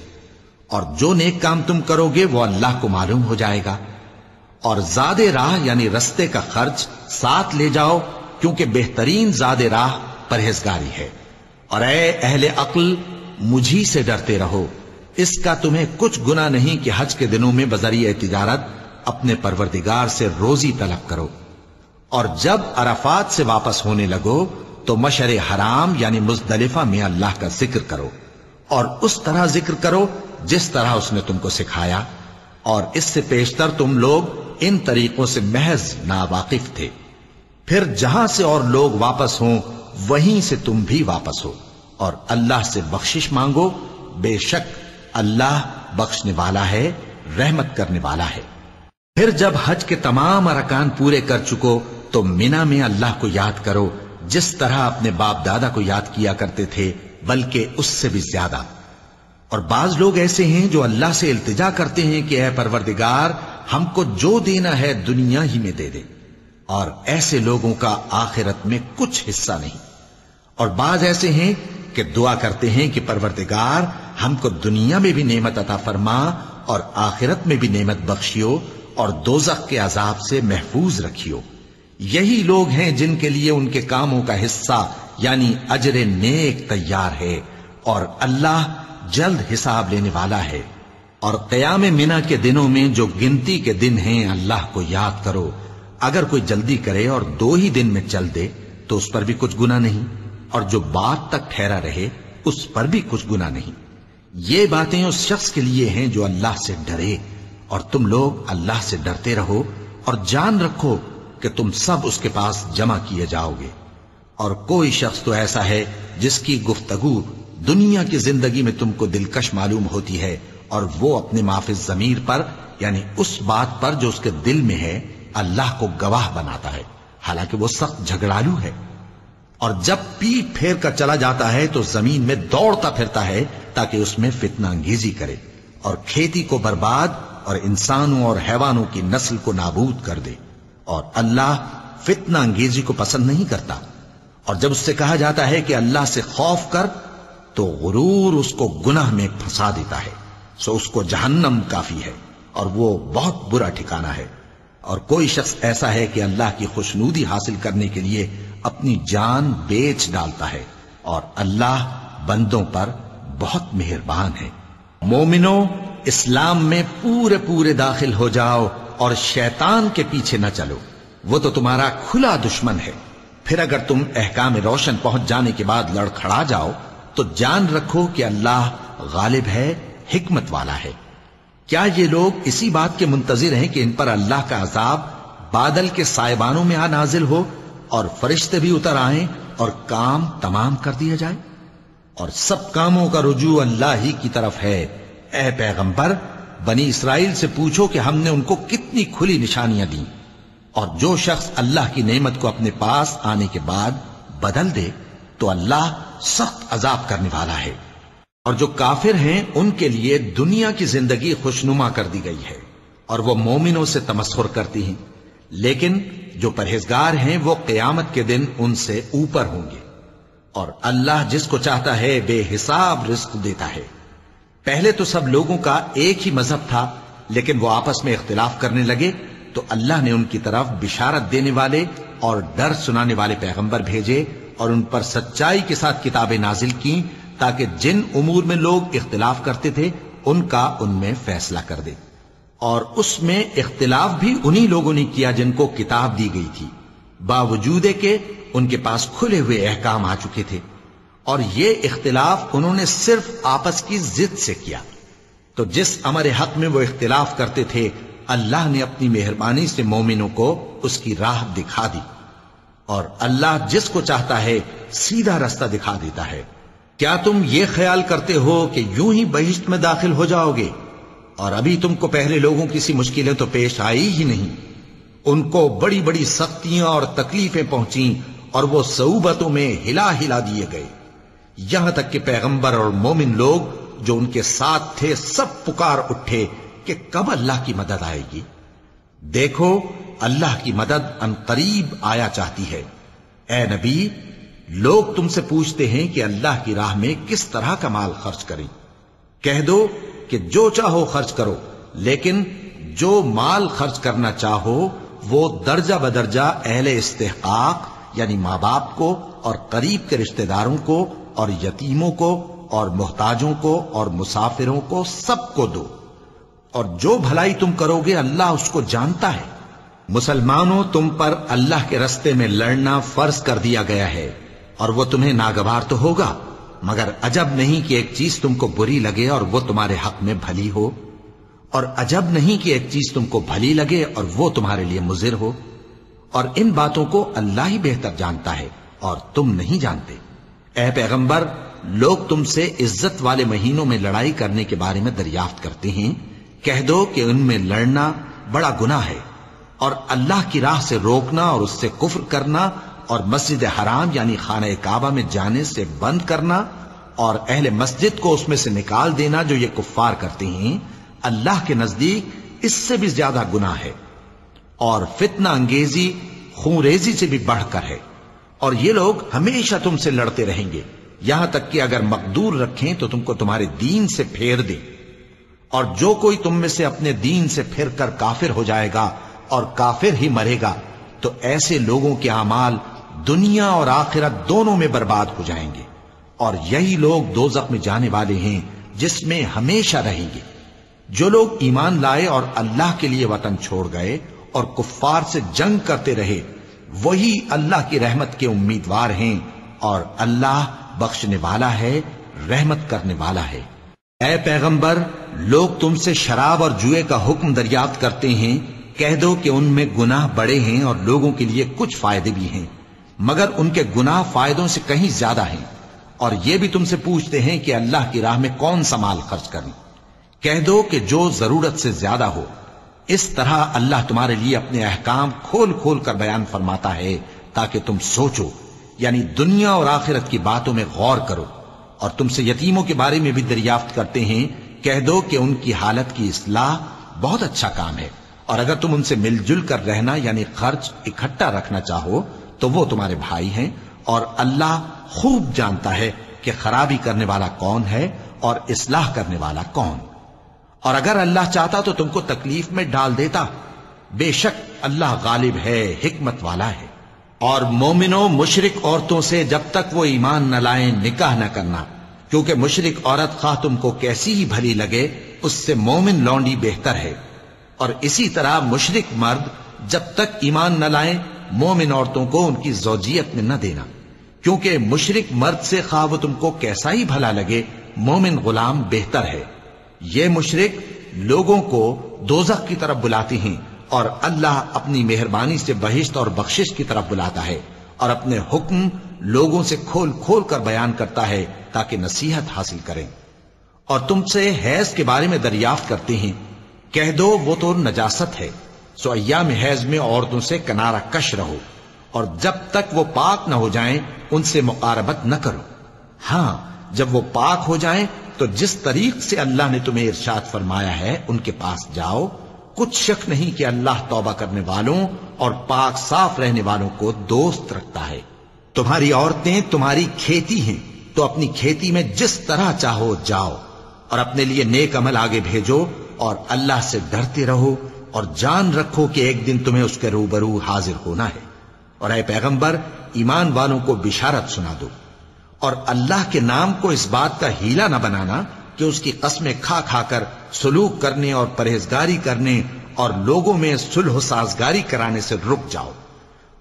और जो नेक काम तुम करोगे, वो अल्लाह को मालूम हो जाएगा। और ज़्यादा राह यानी रस्ते का खर्च साथ ले जाओ, क्योंकि बेहतरीन ज़्यादा राह परहेजगारी है। और अहले अक्ल मुझी से डरते रहो। इसका तुम्हें कुछ गुना नहीं कि हज के दिनों में बजरिया तिजारत अपने परवरदिगार से रोजी तलब करो। और जब अरफात से वापस होने लगो तो मशर हराम यानी मुजदलिफा में अल्लाह का ज़िक्र करो। और उस तरह ज़िक्र करो जिस तरह उसने तुमको सिखाया। और इससे पेशतर तुम लोग इन तरीकों से महज नावाकिफ थे। फिर जहाँ से और लोग वापस हों, वहीं से तुम भी वापस हो। और अल्लाह से बख्शिश मांगो, बेशक अल्लाह बख्शने वाला है, रहमत करने वाला है। फिर जब हज के तमाम अरकान पूरे कर चुको तो मिना में अल्लाह को याद करो, जिस तरह अपने बाप दादा को याद किया करते थे, बल्कि उससे भी ज़्यादा। और बाज लोग ऐसे हैं जो अल्लाह से इल्तिजा करते हैं कि अः परवरदिगार, हमको जो देना है, दुनिया ही में दे दे। और ऐसे लोगों का आखिरत में कुछ हिस्सा नहीं। और बाज ऐसे हैं कि दुआ करते हैं कि परवरदिगार हमको दुनिया में भी नेमत अता फरमा और आखिरत में भी नेमत बख्शियो और दोजख के अजाब से महफूज रखियो। यही लोग हैं जिनके लिए उनके कामों का हिस्सा, यानी अजर नेक तैयार है और अल्लाह जल्द हिसाब लेने वाला है। और कयाम मिना के दिनों में जो गिनती के दिन हैं, अल्लाह को याद करो। अगर कोई जल्दी करे और दो ही दिन में चल दे तो उस पर भी कुछ गुना नहीं। और जो बात तक ठहरा रहे, उस पर भी कुछ गुना नहीं। ये बातें उस शख्स के लिए हैं जो अल्लाह से डरे, और तुम लोग अल्लाह से डरते रहो, और जान रखो कि तुम सब उसके पास जमा किए जाओगे। और कोई शख्स तो ऐसा है, जिसकी गुफ्तगु दुनिया की ज़िंदगी में तुमको दिलकश मालूम होती है, और वो अपने माफिज जमीर पर, यानी उस बात पर जो उसके दिल में है, अल्लाह को गवाह बनाता है। हालाँकि वो सख्त झगड़ालू है। और जब पीठ फेर कर चला जाता है तो ज़मीन में दौड़ता फिरता है ताकि उसमें फितना अंगेजी करे और खेती को बर्बाद और इंसानों और हैवानों की नस्ल को नाबूद कर दे। और अल्लाह फितना अंगेजी को पसंद नहीं करता। और जब उससे कहा जाता है कि अल्लाह से खौफ कर तो गुरूर उसको गुनाह में फंसा देता है। सो उसको जहन्नम काफ़ी है और वो बहुत बुरा ठिकाना है। और कोई शख्स ऐसा है कि अल्लाह की खुशनूदी हासिल करने के लिए अपनी जान बेच डालता है और अल्लाह बंदों पर बहुत मेहरबान है। मोमिनो, इस्लाम में पूरे पूरे दाखिल हो जाओ और शैतान के पीछे न चलो। वो तो तुम्हारा खुला दुश्मन है। फिर अगर तुम अहकाम रोशन पहुँच जाने के बाद लड़खड़ा जाओ तो जान रखो कि अल्लाह गालिब है, हिकमत वाला है। क्या ये लोग इसी बात के मुंतजिर हैं कि इन पर अल्लाह का अजाब बादल के साइबानों में आ नाजिल हो? और फरिश्ते भी उतर आए और काम तमाम कर दिया जाए। और सब कामों का रुजू अल्लाह ही की तरफ़ है। ए पैगंबर, बनी इसराइल से पूछो कि हमने उनको कितनी खुली निशानियाँ दी। और जो शख्स अल्लाह की नेमत को अपने पास आने के बाद बदल दे तो अल्लाह सख्त अजाब करने वाला है। और जो काफिर हैं, उनके लिए दुनिया की ज़िंदगी खुशनुमा कर दी गई है। और वो मोमिनों से तमस्खुर करती हैं। लेकिन जो परहेजगार हैं, वो कयामत के दिन उनसे ऊपर होंगे। और अल्लाह जिसको चाहता है, बेहिसाब रिस्क देता है। पहले तो सब लोगों का एक ही मज़हब था, लेकिन वो आपस में इख्तिलाफ करने लगे तो अल्लाह ने उनकी तरफ़ बिशारत देने वाले और डर सुनाने वाले पैगंबर भेजे और उन पर सच्चाई के साथ किताबें नाजिल की, ताकि जिन उमूर में लोग इख्तिलाफ करते थे, उनका उनमें फैसला कर दे। और उसमें इख्तिलाफ भी उन्हीं लोगों ने किया जिनको किताब दी गई थी। बावजूद के उनके पास खुले हुए अहकाम आ चुके थे। और ये इख्तिलाफ उन्होंने सिर्फ़ आपस की जिद से किया। तो जिस अमर हक में वो इख्तिलाफ करते थे, अल्लाह ने अपनी मेहरबानी से मोमिनों को उसकी राह दिखा दी। और अल्लाह जिसको चाहता है, सीधा रास्ता दिखा देता है। क्या तुम ये ख्याल करते हो कि यूँ ही बहिश्त में दाखिल हो जाओगे? और अभी तुमको पहले लोगों की सी मुश्किलें तो पेश आई ही नहीं। उनको बड़ी बड़ी सख्तियाँ और तकलीफें पहुँची और वो सऊबतों में हिला हिला दिए गए। यहाँ तक कि पैगंबर और मोमिन लोग जो उनके साथ थे, सब पुकार उठे कि कब अल्लाह की मदद आएगी। देखो, अल्लाह की मदद अनकरीब आया चाहती है। ए नबी, लोग तुमसे पूछते हैं कि अल्लाह की राह में किस तरह का माल खर्च करें। कह दो कि जो चाहो खर्च करो, लेकिन जो माल खर्च करना चाहो, वो दर्जा बदर्जा अहले इस्तेकाक यानी माँ बाप को और करीब के रिश्तेदारों को और यतीमों को और मोहताजों को और मुसाफिरों को सबको दो। और जो भलाई तुम करोगे, अल्लाह उसको जानता है। मुसलमानों, तुम पर अल्लाह के रस्ते में लड़ना फ़र्ज़ कर दिया गया है, और वो तुम्हें नागवार तो होगा। मगर अजब नहीं कि एक चीज़ तुमको बुरी लगे और वो तुम्हारे हक में भली हो। और अजब नहीं कि एक चीज़ तुमको भली लगे और वो तुम्हारे लिए मुजिर हो। और इन बातों को अल्लाह ही बेहतर जानता है और तुम नहीं जानते। ए पैगंबर, लोग तुमसे इज़्ज़त वाले महीनों में लड़ाई करने के बारे में दरियाफ्त करते हैं। कह दो कि उनमें लड़ना बड़ा गुना है और अल्लाह की राह से रोकना और उससे कुफर करना और मस्जिद हराम यानी खाना काबा में जाने से बंद करना और अहले मस्जिद को उसमें से निकाल देना जो ये कुफ्फार करते हैं, अल्लाह के नज़दीक इससे भी ज़्यादा गुना है। और फितना अंगेजी, खूरेजी से भी बढ़कर है। और ये लोग हमेशा तुमसे लड़ते रहेंगे। यहाँ तक कि अगर मकदूर रखें तो तुमको तुम्हारे दीन से फेर दे। और जो कोई तुम में से अपने दीन से फिर कर काफिर हो जाएगा और काफिर ही मरेगा तो ऐसे लोगों के अमाल दुनिया और आखिरत दोनों में बर्बाद हो जाएँगे। और यही लोग दो में जाने वाले हैं, जिसमें हमेशा रहेंगे। जो लोग ईमान लाए और अल्लाह के लिए वतन छोड़ गए और कुफ्फार से जंग करते रहे, वही अल्लाह की रहमत के उम्मीदवार हैं और अल्लाह बख्शने वाला है, रहमत करने वाला है। ए पैगंबर, लोग तुमसे शराब और जुए का हुक्म दरियाफ्त करते हैं, कह दो कि उनमें गुनाह बड़े हैं और लोगों के लिए कुछ फ़ायदे भी हैं। मगर उनके गुनाह फायदों से कहीं ज़्यादा हैं। और ये भी तुमसे पूछते हैं कि अल्लाह की राह में कौन सा माल खर्च करें। कह दो कि जो ज़रूरत से ज़्यादा हो, इस तरह अल्लाह तुम्हारे लिए अपने अहकाम खोल खोल कर बयान फरमाता है, ताकि तुम सोचो, यानी दुनिया और आखिरत की बातों में गौर करो। और तुमसे यतीमों के बारे में भी दरियाफ्त करते हैं, कह दो कि उनकी हालत की इसलाह बहुत अच्छा काम है। और अगर तुम उनसे मिलजुल कर रहना, यानी खर्च इकट्ठा रखना चाहो तो वो तुम्हारे भाई हैं और अल्लाह खूब जानता है कि खराबी करने वाला कौन है और इसलाह करने वाला कौन। और अगर अल्लाह चाहता तो तुमको तकलीफ़ में डाल देता। बेशक अल्लाह गालिब है, हिकमत वाला है। और मोमिनो, मुशरक औरतों से जब तक वो ईमान न लाए, निकाह न करना। क्योंकि मुशरक औरत खा तुमको कैसी ही भली लगे, उससे मोमिन लौंडी बेहतर है। और इसी तरह मुशरक मर्द जब तक ईमान न लाए मोमिन औरतों को उनकी जोजियत में न देना। क्योंकि मुशरक मर्द से खा वो तुमको कैसा ही भला लगे, मोमिन गुलाम बेहतर है। ये मुशरक लोगों को दोजख की तरफ़ बुलाती हैं और अल्लाह अपनी मेहरबानी से बहिश्त और बख्शिश की तरफ़ बुलाता है और अपने हुक्म लोगों से खोल खोल कर बयान करता है ताकि नसीहत हासिल करें। और तुमसे हैज़ के बारे में दरियाफ्त करते हैं। कह दो, वो तो नजासत है। सो अयाम हैज़ में औरतों से किनारा कश रहो, और जब तक वो पाक न हो जाएँ, उनसे मुकारबत न करो। हाँ, जब वो पाक हो जाएँ तो जिस तरीक से अल्लाह ने तुम्हें इरशाद फरमाया है, उनके पास जाओ। कुछ शक नहीं कि अल्लाह तौबा करने वालों और पाक साफ़ रहने वालों को दोस्त रखता है। तुम्हारी औरतें तुम्हारी खेती हैं तो अपनी खेती में जिस तरह चाहो जाओ, और अपने लिए नेक अमल आगे भेजो, और अल्लाह से डरते रहो और जान रखो कि एक दिन तुम्हें उसके रूबरू हाजिर होना है। और अः पैगंबर, ईमान वालों को बिशारत सुना दो। और अल्लाह के नाम को इस बात का हीला न बनाना कि उसकी कस्में खा खाकर सलूक करने और परहेजगारी करने और लोगों में सुलह साजगारी कराने से रुक जाओ।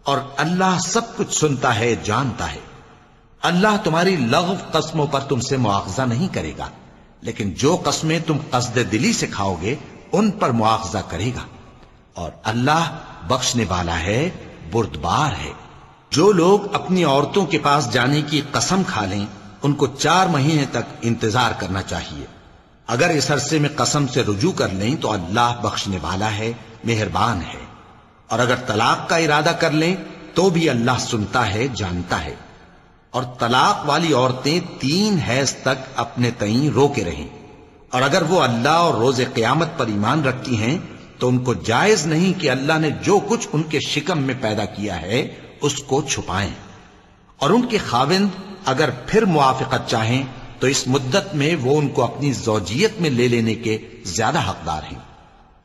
और अल्लाह सब कुछ सुनता है, जानता है। अल्लाह तुम्हारी लघु कस्मों पर तुमसे मुआवजा नहीं करेगा। लेकिन जो कस्में तुम कसद दिली से खाओगे उन पर मुआवजा करेगा। और अल्लाह बख्शने वाला है, बुर्दबार है। जो लोग अपनी औरतों के पास जाने की कसम खा लें, उनको चार महीने तक इंतज़ार करना चाहिए। अगर इस अरसे में कसम से रुजू कर लें तो अल्लाह बख्शने वाला है, मेहरबान है। और अगर तलाक का इरादा कर लें तो भी अल्लाह सुनता है, जानता है। और तलाक वाली औरतें तीन हैज़ तक अपने तई रोके रहें। और अगर वो अल्लाह और रोज क्यामत पर ईमान रखती हैं तो उनको जायज़ नहीं कि अल्लाह ने जो कुछ उनके शिकम में पैदा किया है, उसको छुपाएँ। और उनके खाविंद अगर फिर मुआफिकत चाहें तो इस मुद्दत में वो उनको अपनी जौजियत में ले लेने के ज़्यादा हकदार हैं।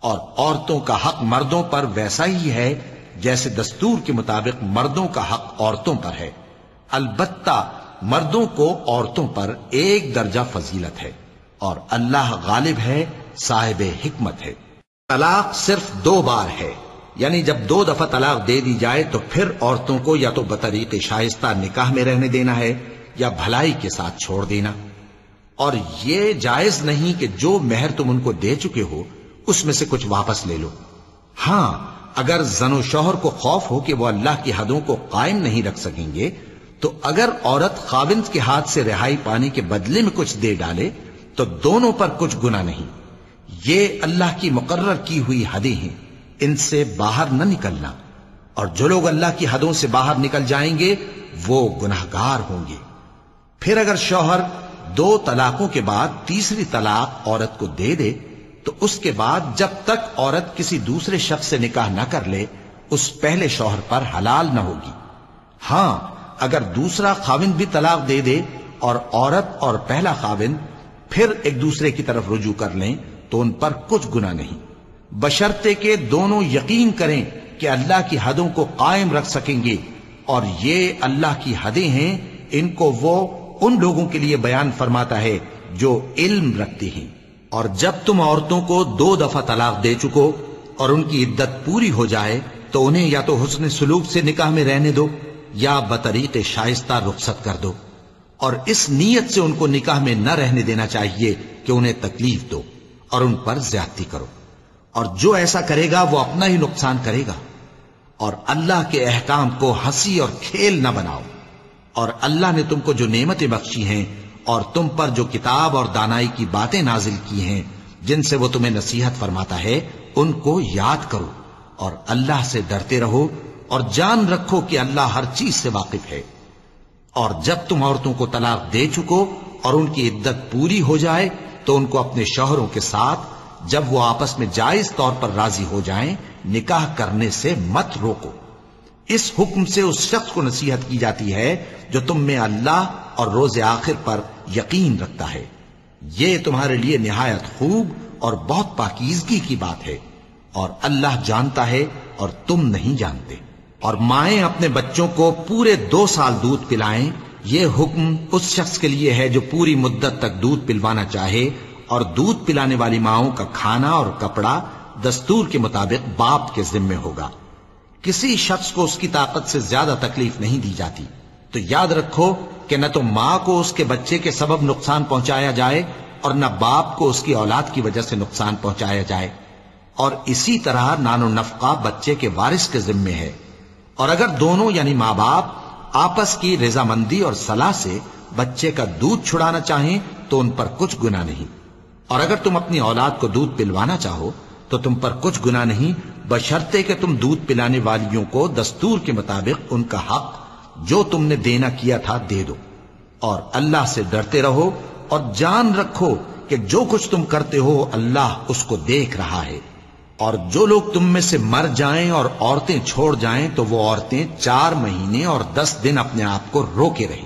और औरतों का हक मर्दों पर वैसा ही है, जैसे दस्तूर के मुताबिक मर्दों का हक औरतों पर है। अलबत्ता मर्दों को औरतों पर एक दर्जा फजीलत है। और अल्लाह गालिब है, साहिब हिकमत है। तलाक सिर्फ़ दो बार है। यानी जब दो दफ़ा तलाक दे दी जाए तो फिर औरतों को या तो बतरीक शाइस्ता निकाह में रहने देना है या भलाई के साथ छोड़ देना। और ये जायज़ नहीं कि जो मेहर तुम उनको दे चुके हो, उसमें से कुछ वापस ले लो। हाँ, अगर जनो शोहर को खौफ हो कि वो अल्लाह की हदों को कायम नहीं रख सकेंगे तो अगर औरत खाविंद के हाथ से रिहाई पाने के बदले में कुछ दे डाले तो दोनों पर कुछ गुना नहीं। ये अल्लाह की मुकर्र की हुई हदें हैं। इनसे बाहर न निकलना। और जो लोग अल्लाह की हदों से बाहर निकल जाएँगे, वो गुनाहगार होंगे। फिर अगर शौहर दो तलाकों के बाद तीसरी तलाक औरत को दे दे तो उसके बाद जब तक औरत किसी दूसरे शख्स से निकाह ना कर ले, उस पहले शौहर पर हलाल ना होगी। हाँ, अगर दूसरा खाविंद भी तलाक दे दे और औरत और पहला खाविंद फिर एक दूसरे की तरफ़ रुजू कर लें तो उन पर कुछ गुना नहीं। बशर्ते के दोनों यकीन करें कि अल्लाह की हदों को कायम रख सकेंगे, और ये अल्लाह की हदें हैं, इनको वो उन लोगों के लिए बयान फरमाता है जो इल्म रखते हैं। और जब तुम औरतों को दो दफ़ा तलाक दे चुको और उनकी इद्दत पूरी हो जाए तो उन्हें या तो हुसन सलूक से निकाह में रहने दो, या बतरीक शाइस्ता रुखसत कर दो। और इस नीयत से उनको निकाह में न रहने देना चाहिए कि उन्हें तकलीफ़ दो और उन पर ज्यादती करो। और जो ऐसा करेगा, वो अपना ही नुकसान करेगा। और अल्लाह के अहकाम को हँसी और खेल न बनाओ। और अल्लाह ने तुमको जो नेमतें बख्शी हैं और तुम पर जो किताब और दानाई की बातें नाजिल की हैं, जिनसे वो तुम्हें नसीहत फरमाता है, उनको याद करो और अल्लाह से डरते रहो और जान रखो कि अल्लाह हर चीज़ से वाकिफ है। और जब तुम औरतों को तलाक दे चुको और उनकी इद्दत पूरी हो जाए तो उनको अपने शोहरों के साथ जब वो आपस में जायज़ तौर पर राज़ी हो जाएँ, निकाह करने से मत रोको। इस हुक्म से उस शख्स को नसीहत की जाती है जो तुम में अल्लाह और रोज़े आखिर पर यकीन रखता है। ये तुम्हारे लिए निहायत खूब और बहुत पाकिजगी की बात है और अल्लाह जानता है और तुम नहीं जानते। और माएँ अपने बच्चों को पूरे दो साल दूध पिलाएँ, ये हुक्म उस शख्स के लिए है जो पूरी मुद्दत तक दूध पिलवाना चाहे और दूध पिलाने वाली माओ का खाना और कपड़ा दस्तूर के मुताबिक बाप के जिम्मे होगा। किसी शख्स को उसकी ताकत से ज़्यादा तकलीफ़ नहीं दी जाती। तो याद रखो कि न तो माँ को उसके बच्चे के सबब नुकसान पहुँचाया जाए और न बाप को उसकी औलाद की वजह से नुकसान पहुँचाया जाए। और इसी तरह नानो नफका बच्चे के वारिस के जिम्मे है। और अगर दोनों यानी माँ बाप आपस की रजामंदी और सलाह से बच्चे का दूध छुड़ाना चाहें तो उन पर कुछ गुना नहीं। और अगर तुम अपनी औलाद को दूध पिलवाना चाहो तो तुम पर कुछ गुना नहीं, बशर्ते कि तुम दूध पिलाने वालियों को दस्तूर के मुताबिक उनका हक जो तुमने देना किया था दे दो। और अल्लाह से डरते रहो और जान रखो कि जो कुछ तुम करते हो, अल्लाह उसको देख रहा है। और जो लोग तुम में से मर जाएँ और औरतें छोड़ जाएँ तो वो औरतें चार महीने और दस दिन अपने आप को रोके रहे।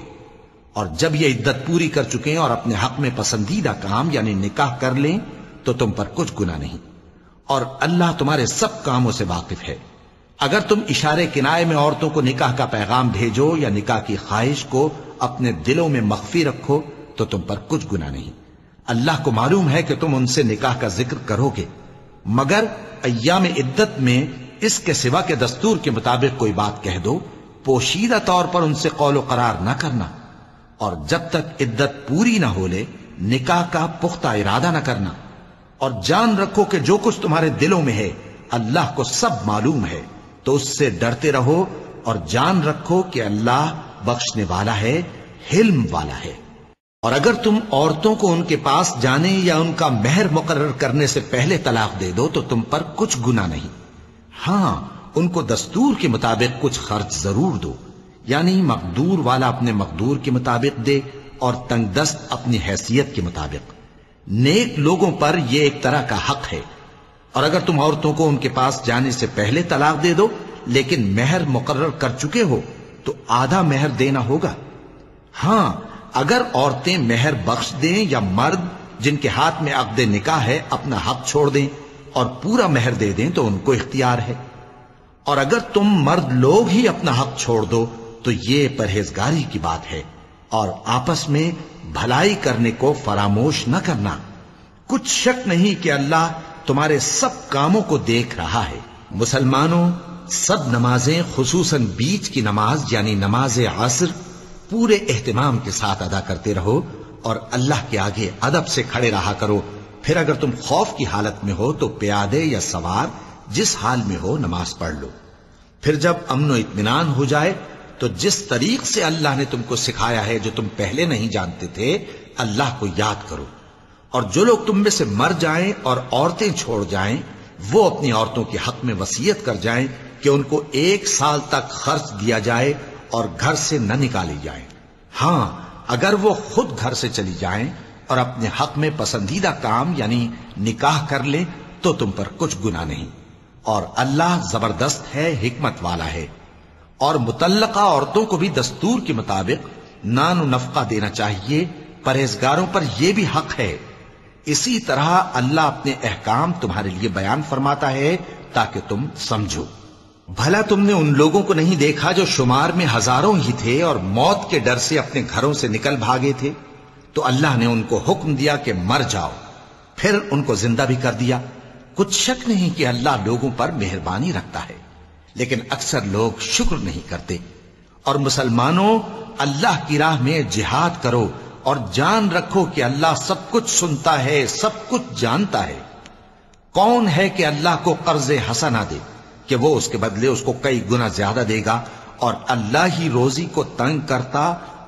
और जब ये इद्दत पूरी कर चुके और अपने हक में पसंदीदा काम, यानी निकाह कर लें तो तुम पर कुछ गुना नहीं। और अल्लाह तुम्हारे सब कामों से वाकिफ है। अगर तुम इशारे किनाए में औरतों को निकाह का पैगाम भेजो या निकाह की ख्वाहिश को अपने दिलों में मख्फी रखो तो तुम पर कुछ गुना नहीं। अल्लाह को मालूम है कि तुम उनसे निकाह का ज़िक्र करोगे। मगर अयाम इद्दत में इसके सिवा के दस्तूर के मुताबिक कोई बात कह दो, पोशीदा तौर पर उनसे कौलो करार न करना। और जब तक इद्दत पूरी ना हो ले, निकाह का पुख्ता इरादा न करना। और जान रखो कि जो कुछ तुम्हारे दिलों में है, अल्लाह को सब मालूम है। तो उससे डरते रहो और जान रखो कि अल्लाह बख्शने वाला है, हिल्म वाला है। और अगर तुम औरतों को उनके पास जाने या उनका मेहर मुकर्र करने से पहले तलाक दे दो तो तुम पर कुछ गुना नहीं। हाँ, उनको दस्तूर के मुताबिक कुछ खर्च ज़रूर दो। यानी मकदूर वाला अपने मकदूर के मुताबिक दे और तंगदस्त अपनी हैसियत के मुताबिक। नेक लोगों पर यह एक तरह का हक है। और अगर तुम औरतों को उनके पास जाने से पहले तलाक दे दो, लेकिन मेहर मुकर्र कर चुके हो तो आधा मेहर देना होगा। हाँ अगर औरतें मेहर बख्श दें या मर्द जिनके हाथ में अकद निकाह है, अपना हक छोड़ दें और पूरा मेहर दे दें तो उनको इख्तियार है। और अगर तुम मर्द लोग ही अपना हक छोड़ दो तो ये परहेजगारी की बात है। और आपस में भलाई करने को फरामोश न करना। कुछ शक नहीं कि अल्लाह तुम्हारे सब कामों को देख रहा है। मुसलमानों, सब नमाजें, खसूसन बीच की नमाज़, यानी नमाज़ आसर पूरे एहतमाम के साथ अदा करते रहो और अल्लाह के आगे अदब से खड़े रहा करो। फिर अगर तुम खौफ की हालत में हो तो प्यादे या सवार जिस हाल में हो, नमाज़ पढ़ लो। फिर जब अमनो इतमान हो जाए तो जिस तरीक से अल्लाह ने तुमको सिखाया है, जो तुम पहले नहीं जानते थे, अल्लाह को याद करो। और जो लोग तुम में से मर जाएँ और औरतें छोड़ जाएँ, वो अपनी औरतों के हक में वसीयत कर जाएँ कि उनको एक साल तक खर्च दिया जाए और घर से न निकाली जाए। हाँ, अगर वो खुद घर से चली जाएँ और अपने हक में पसंदीदा काम, यानी निकाह कर ले तो तुम पर कुछ गुना नहीं। और अल्लाह ज़बरदस्त है, हिकमत वाला है। और मुतलका औरतों को भी दस्तूर के मुताबिक नान नफका देना चाहिए, परहेजगारों पर यह भी हक है। इसी तरह अल्लाह अपने अहकाम तुम्हारे लिए बयान फरमाता है, ताकि तुम समझो। भला तुमने उन लोगों को नहीं देखा जो शुमार में हज़ारों ही थे और मौत के डर से अपने घरों से निकल भागे थे? तो अल्लाह ने उनको हुक्म दिया कि मर जाओ। फिर उनको ज़िंदा भी कर दिया। कुछ शक नहीं कि अल्लाह लोगों पर मेहरबानी रखता है। लेकिन अक्सर लोग शुक्र नहीं करते। और मुसलमानों, अल्लाह की राह में जिहाद करो और जान रखो कि अल्लाह सब कुछ सुनता है, सब कुछ जानता है। कौन है कि अल्लाह को कर्ज हसना दे? कि वो उसके बदले उसको कई गुना ज़्यादा देगा और अल्लाह ही रोजी को तंग करता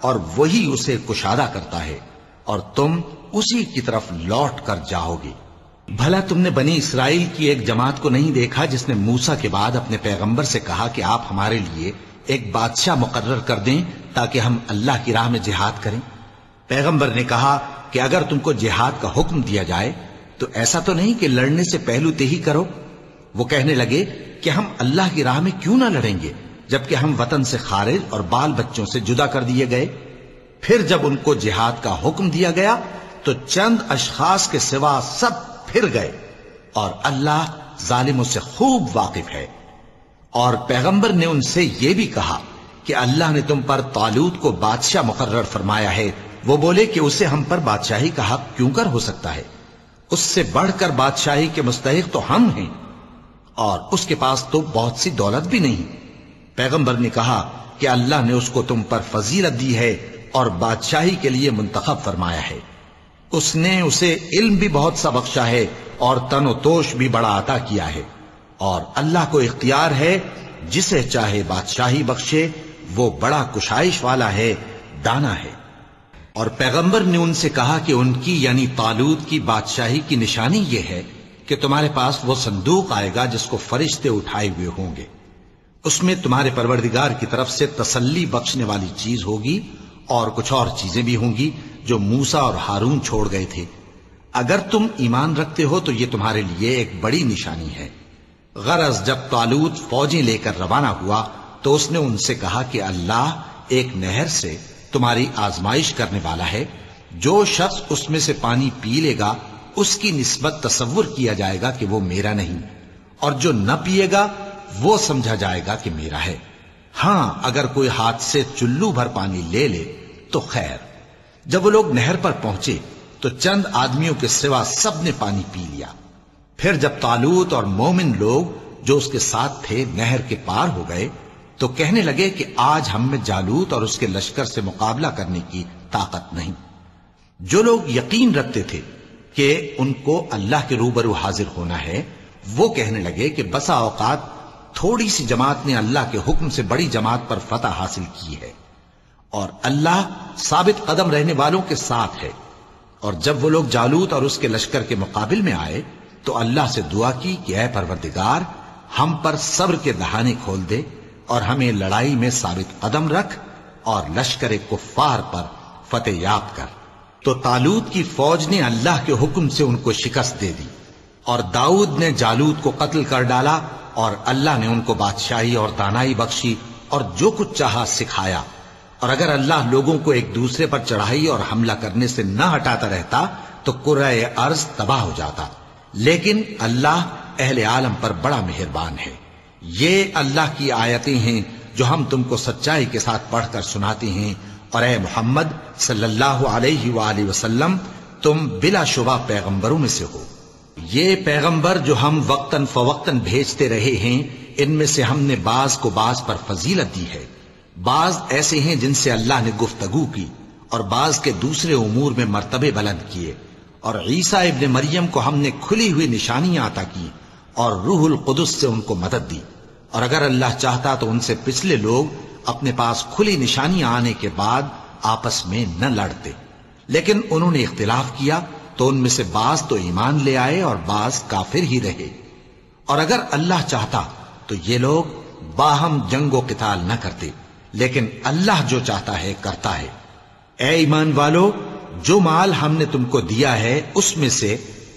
और वही उसे कुशादा करता है और तुम उसी की तरफ़ लौट कर जाओगे। भला तुमने बनी इसराइल की एक जमात को नहीं देखा जिसने मूसा के बाद अपने पैगंबर से कहा कि आप हमारे लिए एक बादशाह मुकर्र कर दें ताकि हम अल्लाह की राह में जिहाद करें? पैगंबर ने कहा कि अगर तुमको जिहाद का हुक्म दिया जाए तो ऐसा तो नहीं कि लड़ने से पहलू ते ही करो। वो कहने लगे कि हम अल्लाह की राह में क्यों ना लड़ेंगे, जबकि हम वतन से खारिज और बाल बच्चों से जुदा कर दिए गए। फिर जब उनको जिहाद का हुक्म दिया गया तो चंद अशखास के सिवा सब फिर गए और अल्लाह जालिमों से खूब वाकिफ है। और पैगंबर ने उनसे यह भी कहा कि अल्लाह ने तुम पर तालूद को बादशाह मुकर्र फरमाया है। वो बोले कि उसे हम पर बादशाही का हक क्यों कर हो सकता है? उससे बढ़कर बादशाही के मुस्तक तो हम हैं। और उसके पास तो बहुत सी दौलत भी नहीं। पैगंबर ने कहा कि अल्लाह ने उसको तुम पर फजीलत दी है और बादशाही के लिए मुंतखब फरमाया है। उसने उसे इल्म भी बहुत सा बख्शा है और तनोतोष भी बड़ा अता किया है। और अल्लाह को इख्तियार है, जिसे चाहे बादशाही बख्शे, वो बड़ा कुशाइश वाला है, दाना है। और पैगंबर ने उनसे कहा कि उनकी यानी तालूद की बादशाही की निशानी यह है कि तुम्हारे पास वो संदूक आएगा जिसको फरिश्ते उठाए हुए होंगे। उसमें तुम्हारे परवरदिगार की तरफ़ से तसल्ली बख्शने वाली चीज़ होगी और कुछ और चीज़ें भी होंगी जो मूसा और हारून छोड़ गए थे। अगर तुम ईमान रखते हो तो ये तुम्हारे लिए एक बड़ी निशानी है। गरज जब तालूद फौजी लेकर रवाना हुआ तो उसने उनसे कहा कि अल्लाह एक नहर से तुम्हारी आजमाइश करने वाला है। जो शख्स उसमें से पानी पी लेगा उसकी निस्बत तस्वुर किया जाएगा कि वो मेरा नहीं, और जो न पिएगा, वो समझा जाएगा कि मेरा है। हाँ, अगर कोई हाथ से चुल्लू भर पानी ले ले तो खैर। जब वो लोग नहर पर पहुँचे तो चंद आदमियों के सिवा सबने पानी पी लिया। फिर जब तालूत और मोमिन लोग, जो उसके साथ थे, नहर के पार हो गए तो कहने लगे कि आज हम में जालूत और उसके लश्कर से मुकाबला करने की ताकत नहीं। जो लोग यकीन रखते थे कि उनको अल्लाह के रूबरू हाजिर होना है, वो कहने लगे कि बसा औकात थोड़ी सी जमात ने अल्लाह के हुक्म से बड़ी जमात पर फतह हासिल की है। और अल्लाह साबित कदम रहने वालों के साथ है। और जब वो लोग जालूत और उसके लश्कर के मुकाबिल में आए तो अल्लाह से दुआ की कि अय परवरदिगार, हम पर सब्र के दहाने खोल दे और हमें लड़ाई में साबित कदम रख और लश्कर कुफ्फार पर फतेह याब कर। तो तालूद की फौज ने अल्लाह के हुक्म से उनको शिकस्त दे दी और दाऊद ने जालूद को कत्ल कर डाला और अल्लाह ने उनको बादशाही और दानाई बख्शी और जो कुछ चाहा सिखाया। और अगर अल्लाह लोगों को एक दूसरे पर चढ़ाई और हमला करने से न हटाता रहता तो कुर्र अर्ज़ तबाह हो जाता। लेकिन अल्लाह अहले आलम पर बड़ा मेहरबान है। ये अल्लाह की आयतें हैं जो हम तुमको सच्चाई के साथ पढ़कर सुनाते हैं। और ए मोहम्मद वसल्लम, तुम बिला शुबा पैगंबरों में से हो। ये पैगंबर जो हम वक्तन फवक्तन भेजते रहे हैं, इनमें से हमने बाज को बाज पर फजीलत दी है। बाज ऐसे हैं जिनसे अल्लाह ने गुफ्तगु की और बाज के दूसरे उमूर में मरतबे बुलंद किए। और ईसा इबन मरियम को हमने खुली हुई निशानियाँ अता की और रूहुल कुदस से उनको मदद दी। और अगर अल्लाह चाहता तो उनसे पिछले लोग अपने पास खुली निशानी आने के बाद आपस में न लड़ते। लेकिन उन्होंने इख्तिलाफ किया तो उनमें से बाज तो ईमान ले आए और बाज काफिर ही रहे। और अगर अल्लाह चाहता तो ये लोग बाहम जंगो किताल न करते। लेकिन अल्लाह जो चाहता है, करता है। ए ईमान वालो, जो माल हमने तुमको दिया है, उसमें से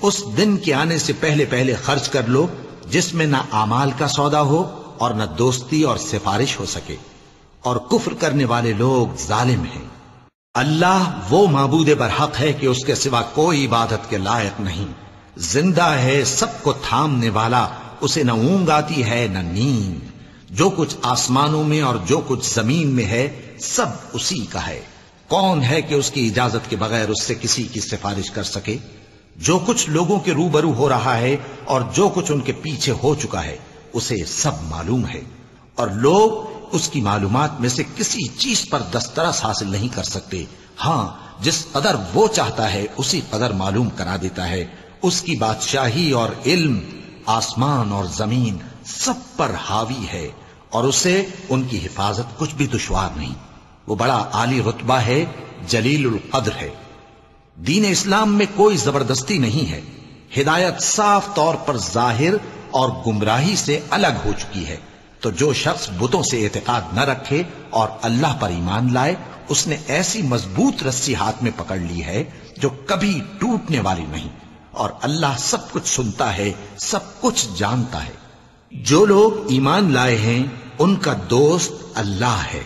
उस दिन के आने से पहले पहले खर्च कर लो, जिसमें ना आमाल का सौदा हो और न दोस्ती और सिफारिश हो सके। और कुफ्र करने वाले लोग जालिम हैं। अल्लाह वो मबूद बरहक है कि उसके सिवा कोई इबादत के लायक नहीं। ज़िंदा है सबको थामने वाला, उसे न ऊंग आती है, न नींद। जो कुछ आसमानों में और जो कुछ ज़मीन में है, सब उसी का है। कौन है कि उसकी इजाज़त के बगैर उससे किसी की सिफारिश कर सके? जो कुछ लोगों के रूबरू हो रहा है और जो कुछ उनके पीछे हो चुका है, उसे सब मालूम है। और लोग उसकी मालूमात में से किसी चीज़ पर दस्तरस हासिल नहीं कर सकते। हाँ, जिस कदर वो चाहता है, उसी कदर मालूम करा देता है। उसकी बादशाही और इल्म, आसमान और ज़मीन सब पर हावी है, और उसे उनकी हिफाजत कुछ भी दुश्वार नहीं। वो बड़ा आली रुतबा है जलील कद्र है। दीन इस्लाम में कोई ज़बरदस्ती नहीं है। हिदायत साफ़ तौर पर ज़ाहिर और गुमराही से अलग हो चुकी है। तो जो शख्स बुतों से एतकाद न रखे और अल्लाह पर ईमान लाए, उसने ऐसी मज़बूत रस्सी हाथ में पकड़ ली है जो कभी टूटने वाली नहीं। और अल्लाह सब कुछ सुनता है, सब कुछ जानता है। जो लोग ईमान लाए हैं, उनका दोस्त अल्लाह है,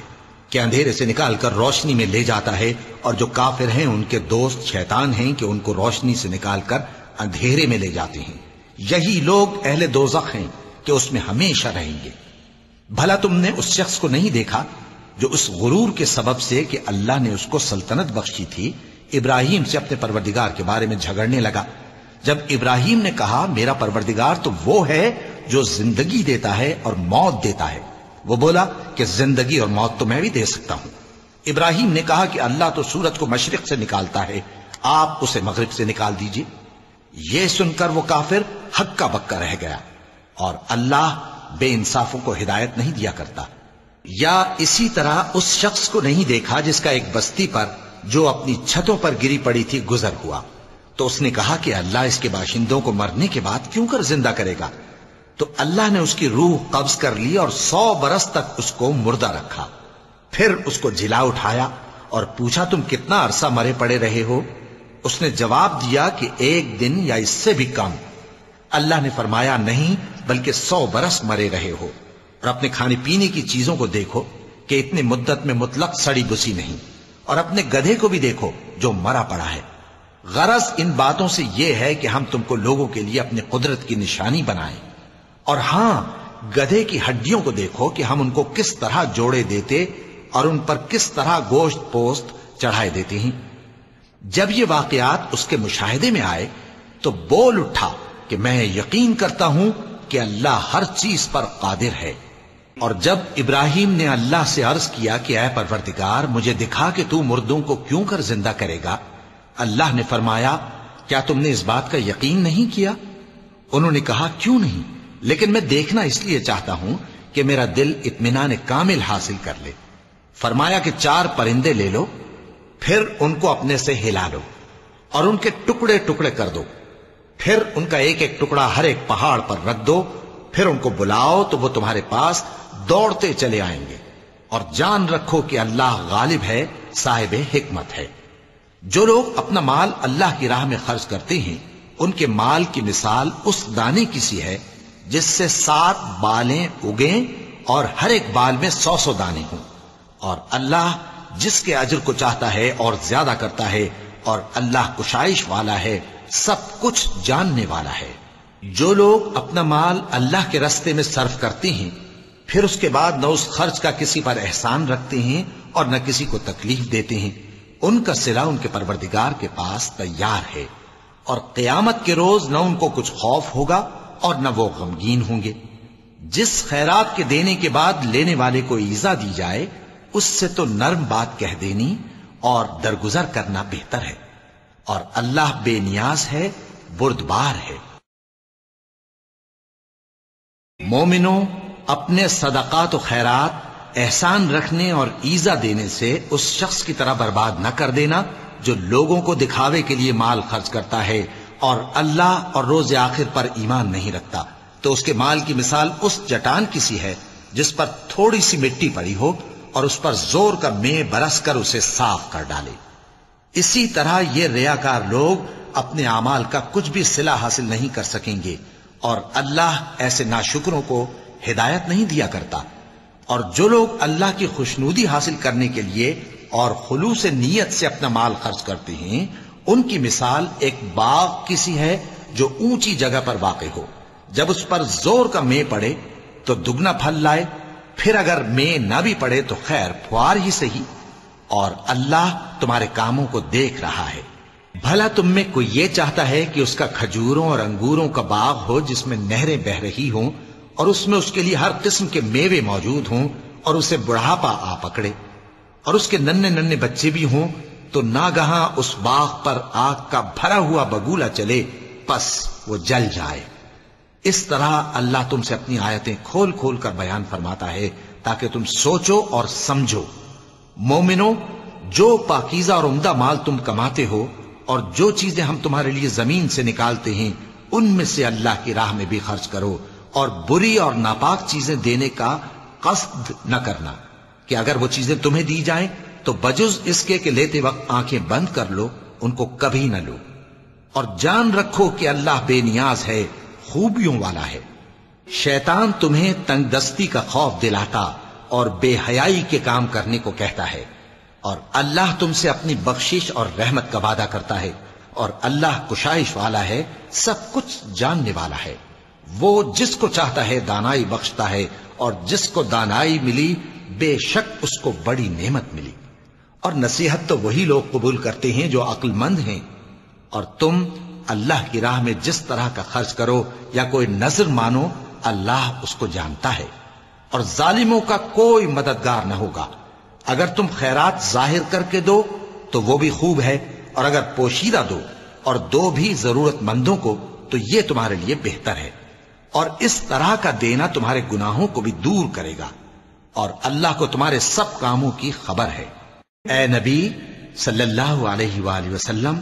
कि अंधेरे से निकालकर रोशनी में ले जाता है, और जो काफिर हैं, उनके दोस्त शैतान हैं कि उनको रोशनी से निकालकर अंधेरे में ले जाते हैं। यही लोग अहले दोजख हैं कि उसमें हमेशा रहेंगे। भला तुमने उस शख्स को नहीं देखा जो उस गुरूर के सबब से कि अल्लाह ने उसको सल्तनत बख्शी थी? इब्राहिम से अपने परवरदिगार के बारे में झगड़ने लगा। जब इब्राहिम ने कहा, मेरा परवरदिगार तो वो है जो ज़िंदगी देता है और मौत देता है। वो बोला, कि ज़िंदगी और मौत तो मैं भी दे सकता हूँ। इब्राहिम ने कहा कि अल्लाह तो सूरज को मशरक से निकालता है। आप उसे मगरब से निकाल दीजिए। यह सुनकर वो काफिर हक्का बक्का रह गया और अल्लाह बेइंसाफों को हिदायत नहीं दिया करता। या इसी तरह उस शख्स को नहीं देखा जिसका एक बस्ती पर, जो अपनी छतों पर गिरी पड़ी थी, गुजर हुआ। तो उसने कहा कि अल्लाह इसके बाशिंदों को मरने के बाद क्यों कर ज़िंदा करेगा? तो अल्लाह ने उसकी रूह कब्ज कर ली और सौ बरस तक उसको मुर्दा रखा। फिर उसको जिला उठाया और पूछा, तुम कितना अरसा मरे पड़े रहे हो? उसने जवाब दिया कि एक दिन या इससे भी कम। अल्लाह ने फरमाया, नहीं, बल्कि सौ बरस मरे रहे हो और अपने खाने पीने की चीज़ों को देखो कि इतनी मुद्दत में मुतलक सड़ी बुसी नहीं और अपने गधे को भी देखो जो मरा पड़ा है। गरज इन बातों से यह है कि हम तुमको लोगों के लिए अपनी कुदरत की निशानी बनाएँ। और हाँ, गधे की हड्डियों को देखो कि हम उनको किस तरह जोड़े देते और उन पर किस तरह गोश्त पोस्त चढ़ाए देते हैं। जब ये वाकयात उसके मुशाहिदे में आए तो बोल उठा कि मैं यकीन करता हूँ कि अल्लाह हर चीज़ पर कादिर है। और जब इब्राहिम ने अल्लाह से अर्ज़ किया कि अय परवरदिगार, मुझे दिखा कि तू मुर्दों को क्यों कर ज़िंदा करेगा? अल्लाह ने फरमाया, क्या तुमने इस बात का यकीन नहीं किया? उन्होंने कहा, क्यों नहीं? लेकिन मैं देखना इसलिए चाहता हूँ कि मेरा दिल इतमान कामिल हासिल कर ले। फरमाया कि चार परिंदे ले लो, फिर उनको अपने से हिला लो और उनके टुकड़े टुकड़े कर दो। फिर उनका एक एक टुकड़ा हर एक पहाड़ पर रख दो। फिर उनको बुलाओ तो वो तुम्हारे पास दौड़ते चले आएँगे। और जान रखो कि अल्लाह गालिब है, साहिब हिकमत है। जो लोग अपना माल अल्लाह की राह में खर्च करते हैं, उनके माल की मिसाल उस दाने की सी है, जिससे सात बालें उगे और हर एक बाल में सौ सौ दाने हों। और अल्लाह जिसके अजर को चाहता है और ज़्यादा करता है और अल्लाह कुशाइश वाला है सब कुछ जानने वाला है। जो लोग अपना माल अल्लाह के रस्ते में सर्व करते हैं, फिर उसके बाद न उस खर्च का किसी पर एहसान रखते हैं और न किसी को तकलीफ़ देते हैं। उनका सिला उनके परवरदिगार के पास तैयार है और कयामत के रोज न उनको कुछ खौफ होगा और न वो गमगीन होंगे। जिस खैरात के देने के बाद लेने वाले को ईजा दी जाए, उससे तो नर्म बात कह देनी और दरगुजर करना बेहतर है। और अल्लाह बेनियाज है, बुर्दबार है। मोमिनो, अपने सदकात खैरात, एहसान रखने और ईजा देने से उस शख्स की तरह बर्बाद न कर देना, जो लोगों को दिखावे के लिए माल खर्च करता है और अल्लाह और रोज आखिर पर ईमान नहीं रखता। तो उसके माल की मिसाल उस चटान की सी है, जिस पर थोड़ी सी मिट्टी पड़ी हो और उस पर ज़ोर का मे बरस कर उसे साफ़ कर डाले। इसी तरह ये रियाकार लोग अपने अमाल का कुछ भी सिला हासिल नहीं कर सकेंगे और अल्लाह ऐसे नाशुकरों को हिदायत नहीं दिया करता। और जो लोग अल्लाह की खुशनूदी हासिल करने के लिए और खुलूस नीयत से अपना माल खर्च करते हैं, उनकी मिसाल एक बाग किसी है जो ऊँची जगह पर वाक़ हो। जब उस पर ज़ोर का मे पड़े तो दुगना फल लाए, फिर अगर मे ना भी पड़े तो खैर फुआर ही सही। और अल्लाह तुम्हारे कामों को देख रहा है। भला तुम में कोई ये चाहता है कि उसका खजूरों और अंगूरों का बाग हो जिसमें नहरें बह रही हों और उसमें उसके लिए हर किस्म के मेवे मौजूद हों और उसे बुढ़ापा आ पकड़े और उसके नन्हे नन्हे बच्चे भी हों तो नागहा उस बाग पर आग का भरा हुआ बगूला चले, बस वो जल जाए। इस तरह अल्लाह तुमसे अपनी आयतें खोल खोल कर बयान फरमाता है, ताकि तुम सोचो और समझो। मोमिनो, जो पाकिजा और उमदा माल तुम कमाते हो और जो चीज़ें हम तुम्हारे लिए ज़मीन से निकालते हैं, उनमें से अल्लाह की राह में भी खर्च करो और बुरी और नापाक चीज़ें देने का कस्द न करना कि अगर वो चीज़ें तुम्हें दी जाएँ तो बजुज इसके कि लेते वक्त आँखें बंद कर लो, उनको कभी न लो। और जान रखो कि अल्लाह बेनियाज है, खूबियों वाला है। शैतान तुम्हें तंगदस्ती का खौफ दिलाता और बेहयाई के काम करने को कहता है। और अल्लाह तुमसे अपनी बख्शिश और रहमत का वादा करता है। और अल्लाह कुशाइश वाला है, सब कुछ जानने वाला है। वो जिसको चाहता है दानाई बख्शता है, और जिसको दानाई मिली, बेशक उसको बड़ी नेमत मिली। और नसीहत तो वही लोग कबूल करते हैं जो अक्लमंद हैं। और तुम अल्लाह की राह में जिस तरह का खर्च करो या कोई नज़र मानो, अल्लाह उसको जानता है। और जालिमों का कोई मददगार न होगा। अगर तुम खैरात ज़ाहिर करके दो तो वो भी खूब है, और अगर पोशीदा दो, और दो भी जरूरतमंदों को तो ये तुम्हारे लिए बेहतर है। और इस तरह का देना तुम्हारे गुनाहों को भी दूर करेगा, और अल्लाह को तुम्हारे सब कामों की खबर है। ए नबी, सल्लल्लाहु अलैहि वसल्लम,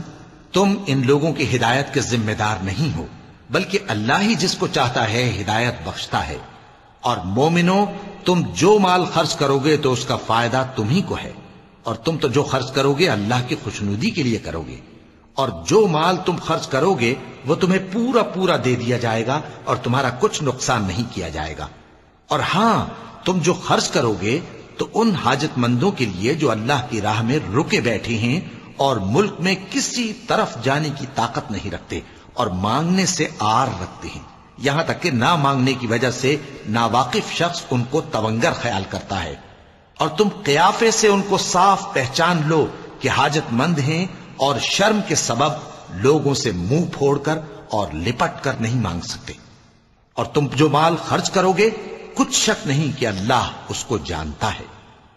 तुम इन लोगों की हिदायत के जिम्मेदार नहीं हो, बल्कि अल्लाह ही जिसको चाहता है हिदायत बख्शता है। और मोमिनो, तुम जो माल खर्च करोगे तो उसका फ़ायदा तुम्ही को है। और तुम तो जो खर्च करोगे, अल्लाह की खुशनुदी के लिए करोगे। और जो माल तुम खर्च करोगे, वो तुम्हें पूरा पूरा दे दिया जाएगा और तुम्हारा कुछ नुकसान नहीं किया जाएगा। और हाँ, तुम जो खर्च करोगे तो उन हाजतमंदों के लिए जो अल्लाह की राह में रुके बैठे हैं और मुल्क में किसी तरफ़ जाने की ताकत नहीं रखते और मांगने से आर रखते हैं। यहाँ तक कि ना मांगने की वजह से नावाकिफ शख्स उनको तवंगर ख्याल करता है। और तुम कयाफे से उनको साफ़ पहचान लो कि हाजतमंद हैं और शर्म के सबब लोगों से मुँह फोड़कर और लिपट कर नहीं मांग सकते। और तुम जो माल खर्च करोगे, कुछ शक नहीं कि अल्लाह उसको जानता है।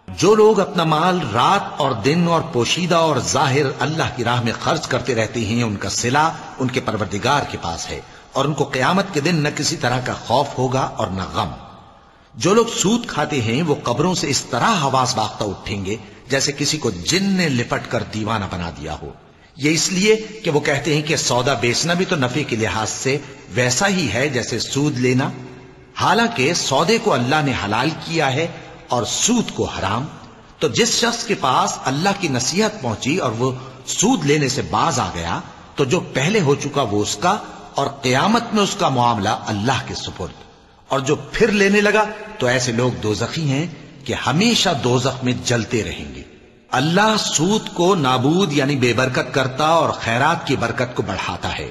जो लोग अपना माल रात और दिन और पोशीदा और ज़ाहिर अल्लाह की राह में खर्च करते रहते हैं, उनका सिला उनके परवरदिगार के पास है। और उनको क्यामत के दिन न किसी तरह का खौफ होगा और न गम। जो लोग सूद खाते हैं, वो कब्रों से इस तरह हवास बाख्ता उठेंगे, जैसे किसी को जिन ने लिपट कर दीवाना बना दिया हो। ये इसलिए कि वो कहते हैं कि सौदा बेचना भी तो नफे के लिहाज से वैसा ही है जैसे सूद लेना। हालाँकि सौदे को अल्लाह ने हलाल किया है और सूद को हराम। तो जिस शख्स के पास अल्लाह की नसीहत पहुँची और वो सूद लेने से बाज आ गया तो जो पहले हो चुका वो उसका और कयामत में उसका मामला अल्लाह के सुपुर्द। और जो फिर लेने लगा तो ऐसे लोग दोजखी हैं कि हमेशा दोजख में जलते रहेंगे। अल्लाह सूद को नाबूद यानी बेबरकत करता और खैरात की बरकत को बढ़ाता है।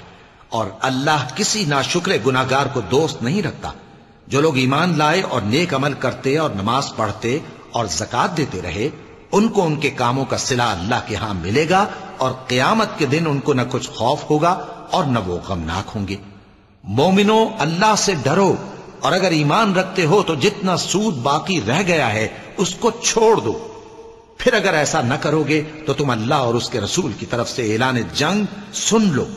और अल्लाह किसी नाशुक्र गुनागार को दोस्त नहीं रखता। जो लोग ईमान लाए और नेक अमल करते और नमाज़ पढ़ते और जक़ात देते रहे, उनको उनके कामों का सिला अल्लाह के यहाँ मिलेगा और क्यामत के दिन उनको न कुछ खौफ होगा और न वो गमनाक होंगे। मोमिनो, अल्लाह से डरो, और अगर ईमान रखते हो तो जितना सूद बाकी रह गया है, उसको छोड़ दो। फिर अगर ऐसा न करोगे तो तुम अल्लाह और उसके रसूल की तरफ़ से ऐलान जंग सुन लो।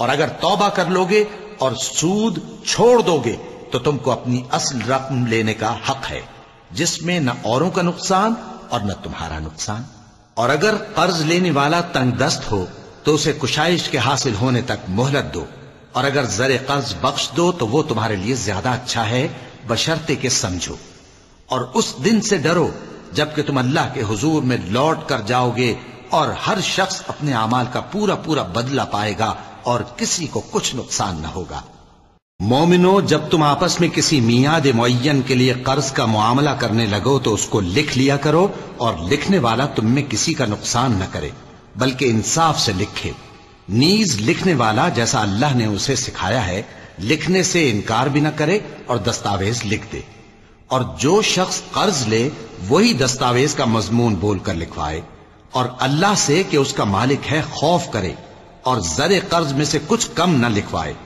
और अगर तौबा कर लोगे और सूद छोड़ दोगे तो तुमको अपनी असल रकम लेने का हक है, जिसमें न औरों का नुकसान और न तुम्हारा नुकसान। और अगर कर्ज लेने वाला तंगदस्त हो तो उसे कुशाइश के हासिल होने तक मोहलत दो। और अगर जरे कर्ज बख्श दो तो वो तुम्हारे लिए ज़्यादा अच्छा है, बशर्ते के समझो। और उस दिन से डरो, जबकि तुम अल्लाह के हुजूर में लौट कर जाओगे, और हर शख्स अपने अमाल का पूरा पूरा बदला पाएगा, और किसी को कुछ नुकसान न होगा। मोमिनो, जब तुम आपस में किसी मियाद मुन के लिए कर्ज का मामला करने लगो तो उसको लिख लिया करो, और लिखने वाला तुम में किसी का नुकसान न करे। बल्कि इंसाफ से लिखे। नीज लिखने वाला जैसा अल्लाह ने उसे सिखाया है, लिखने से इनकार भी न करे और दस्तावेज़ लिख दे। और जो शख्स कर्ज ले, वही दस्तावेज़ का मजमून बोलकर लिखवाए। और अल्लाह से कि उसका मालिक है, खौफ करे और जरे कर्ज में से कुछ कम न लिखवाए।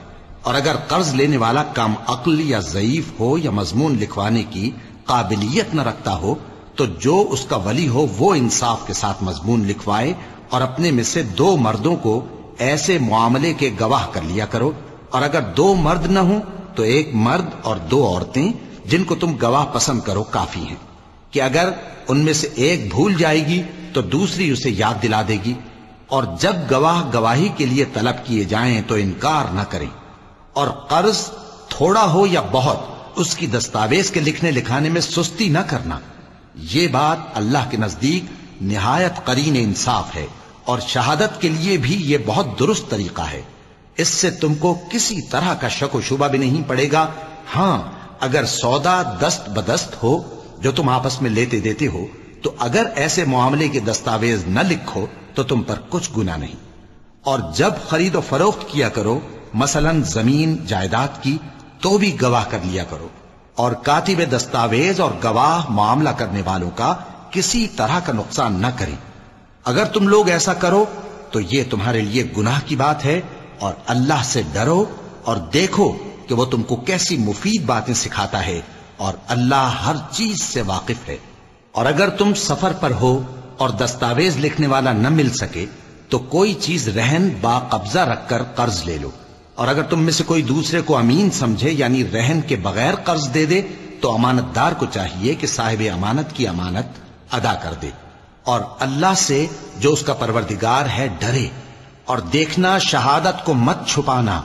और अगर कर्ज लेने वाला कम अक्ल या जयीफ हो या मजमून लिखवाने की काबिलियत न रखता हो तो जो उसका वली हो, वो इंसाफ के साथ मजमून लिखवाए और अपने में से दो मर्दों को ऐसे मामले के गवाह कर लिया करो। और अगर दो मर्द न हो तो एक मर्द और दो औरतें, जिनको तुम गवाह पसंद करो, काफ़ी हैं। कि अगर उनमें से एक भूल जाएगी तो दूसरी उसे याद दिला देगी। और जब गवाह गवाही के लिए तलब किए जाएँ तो इनकार ना करें। और कर्ज थोड़ा हो या बहुत, उसकी दस्तावेज़ के लिखने लिखाने में सुस्ती न करना। ये बात अल्लाह के नज़दीक निहायत करीन इंसाफ है। और शहादत के लिए भी ये बहुत दुरुस्त तरीका है। इससे तुमको किसी तरह का शक व शुबा भी नहीं पड़ेगा। हाँ, अगर सौदा दस्त बदस्त हो, जो तुम आपस में लेते देते हो तो अगर ऐसे मामले के दस्तावेज़ न लिखो तो तुम पर कुछ गुना नहीं। और जब खरीद फरोख्त किया करो, मसलन ज़मीन, जायदाद की तो भी गवाह कर लिया करो। और कातिब दस्तावेज़ और गवाह मामला करने वालों का किसी तरह का नुकसान न करें। अगर तुम लोग ऐसा करो तो ये तुम्हारे लिए गुनाह की बात है, और अल्लाह से डरो और देखो कि वो तुमको कैसी मुफीद बातें सिखाता है, और अल्लाह हर चीज़ से वाकिफ है। और अगर तुम सफ़र पर हो और दस्तावेज़ लिखने वाला न मिल सके तो कोई चीज़ रहन बाकब्जा रखकर कर्ज ले लो। और अगर तुम में से कोई दूसरे को अमीन समझे, यानी रहन के बगैर कर्ज दे दे तो अमानतदार को चाहिए कि साहिब अमानत की अमानत अदा कर दे। और अल्लाह से जो उसका परवरदिगार है, डरे। और देखना, शहादत को मत छुपाना।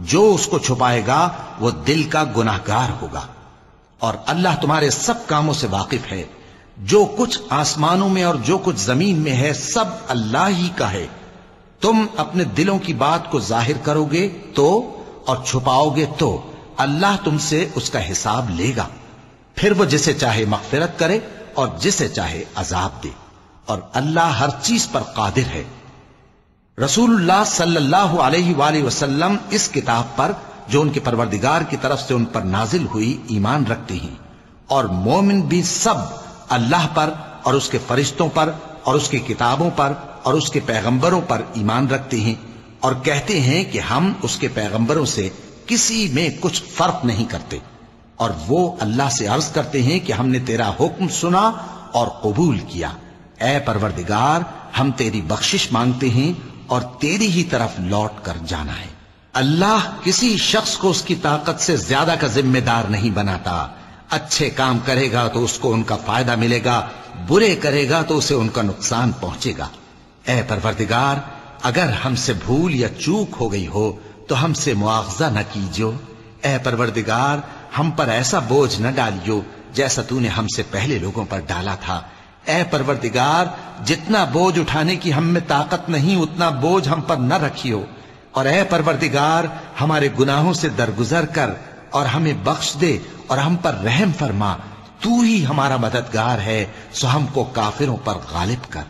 जो उसको छुपाएगा, वो दिल का गुनाहगार होगा। और अल्लाह तुम्हारे सब कामों से वाकिफ है। जो कुछ आसमानों में और जो कुछ ज़मीन में है, सब अल्लाह ही का है। तुम अपने दिलों की बात को ज़ाहिर करोगे तो और छुपाओगे तो अल्लाह तुमसे उसका हिसाब लेगा। फिर वो जिसे चाहे मगफिरत करे और जिसे चाहे अजाब दे। और अल्लाह हर चीज़ पर कादिर है। रसूलुल्लाह सल्लल्लाहु अलैहि वसल्लम इस किताब पर, जो उनके परवरदिगार की तरफ़ से उन पर नाजिल हुई, ईमान रखते हैं। और मोमिन भी सब अल्लाह पर और उसके फरिश्तों पर और उसकी किताबों पर और उसके पैगंबरों पर ईमान रखते हैं और कहते हैं कि हम उसके पैगंबरों से किसी में कुछ फ़र्क नहीं करते। और वो अल्लाह से अर्ज़ करते हैं कि हमने तेरा हुक्म सुना और कबूल किया। ए परवरदिगार, हम तेरी बख्शिश मांगते हैं और तेरी ही तरफ़ लौट कर जाना है। अल्लाह किसी शख्स को उसकी ताकत से ज़्यादा का जिम्मेदार नहीं बनाता। अच्छे काम करेगा तो उसको उनका फ़ायदा मिलेगा, बुरे करेगा तो उसे उनका नुकसान पहुंचेगा। ए परवरदिगार, अगर हमसे भूल या चूक हो गई हो तो हमसे मुआवजा न कीजियो। ए परवरदिगार, हम पर ऐसा बोझ न डालियो जैसा तूने हमसे पहले लोगों पर डाला था। ए परवरदिगार, जितना बोझ उठाने की हम में ताकत नहीं, उतना बोझ हम पर न रखियो। और ए परवरदिगार, हमारे गुनाहों से दरगुजर कर और हमें बख्श दे और हम पर रहम फरमा। तू ही हमारा मददगार है, सो हमको काफिरों पर गालिब कर।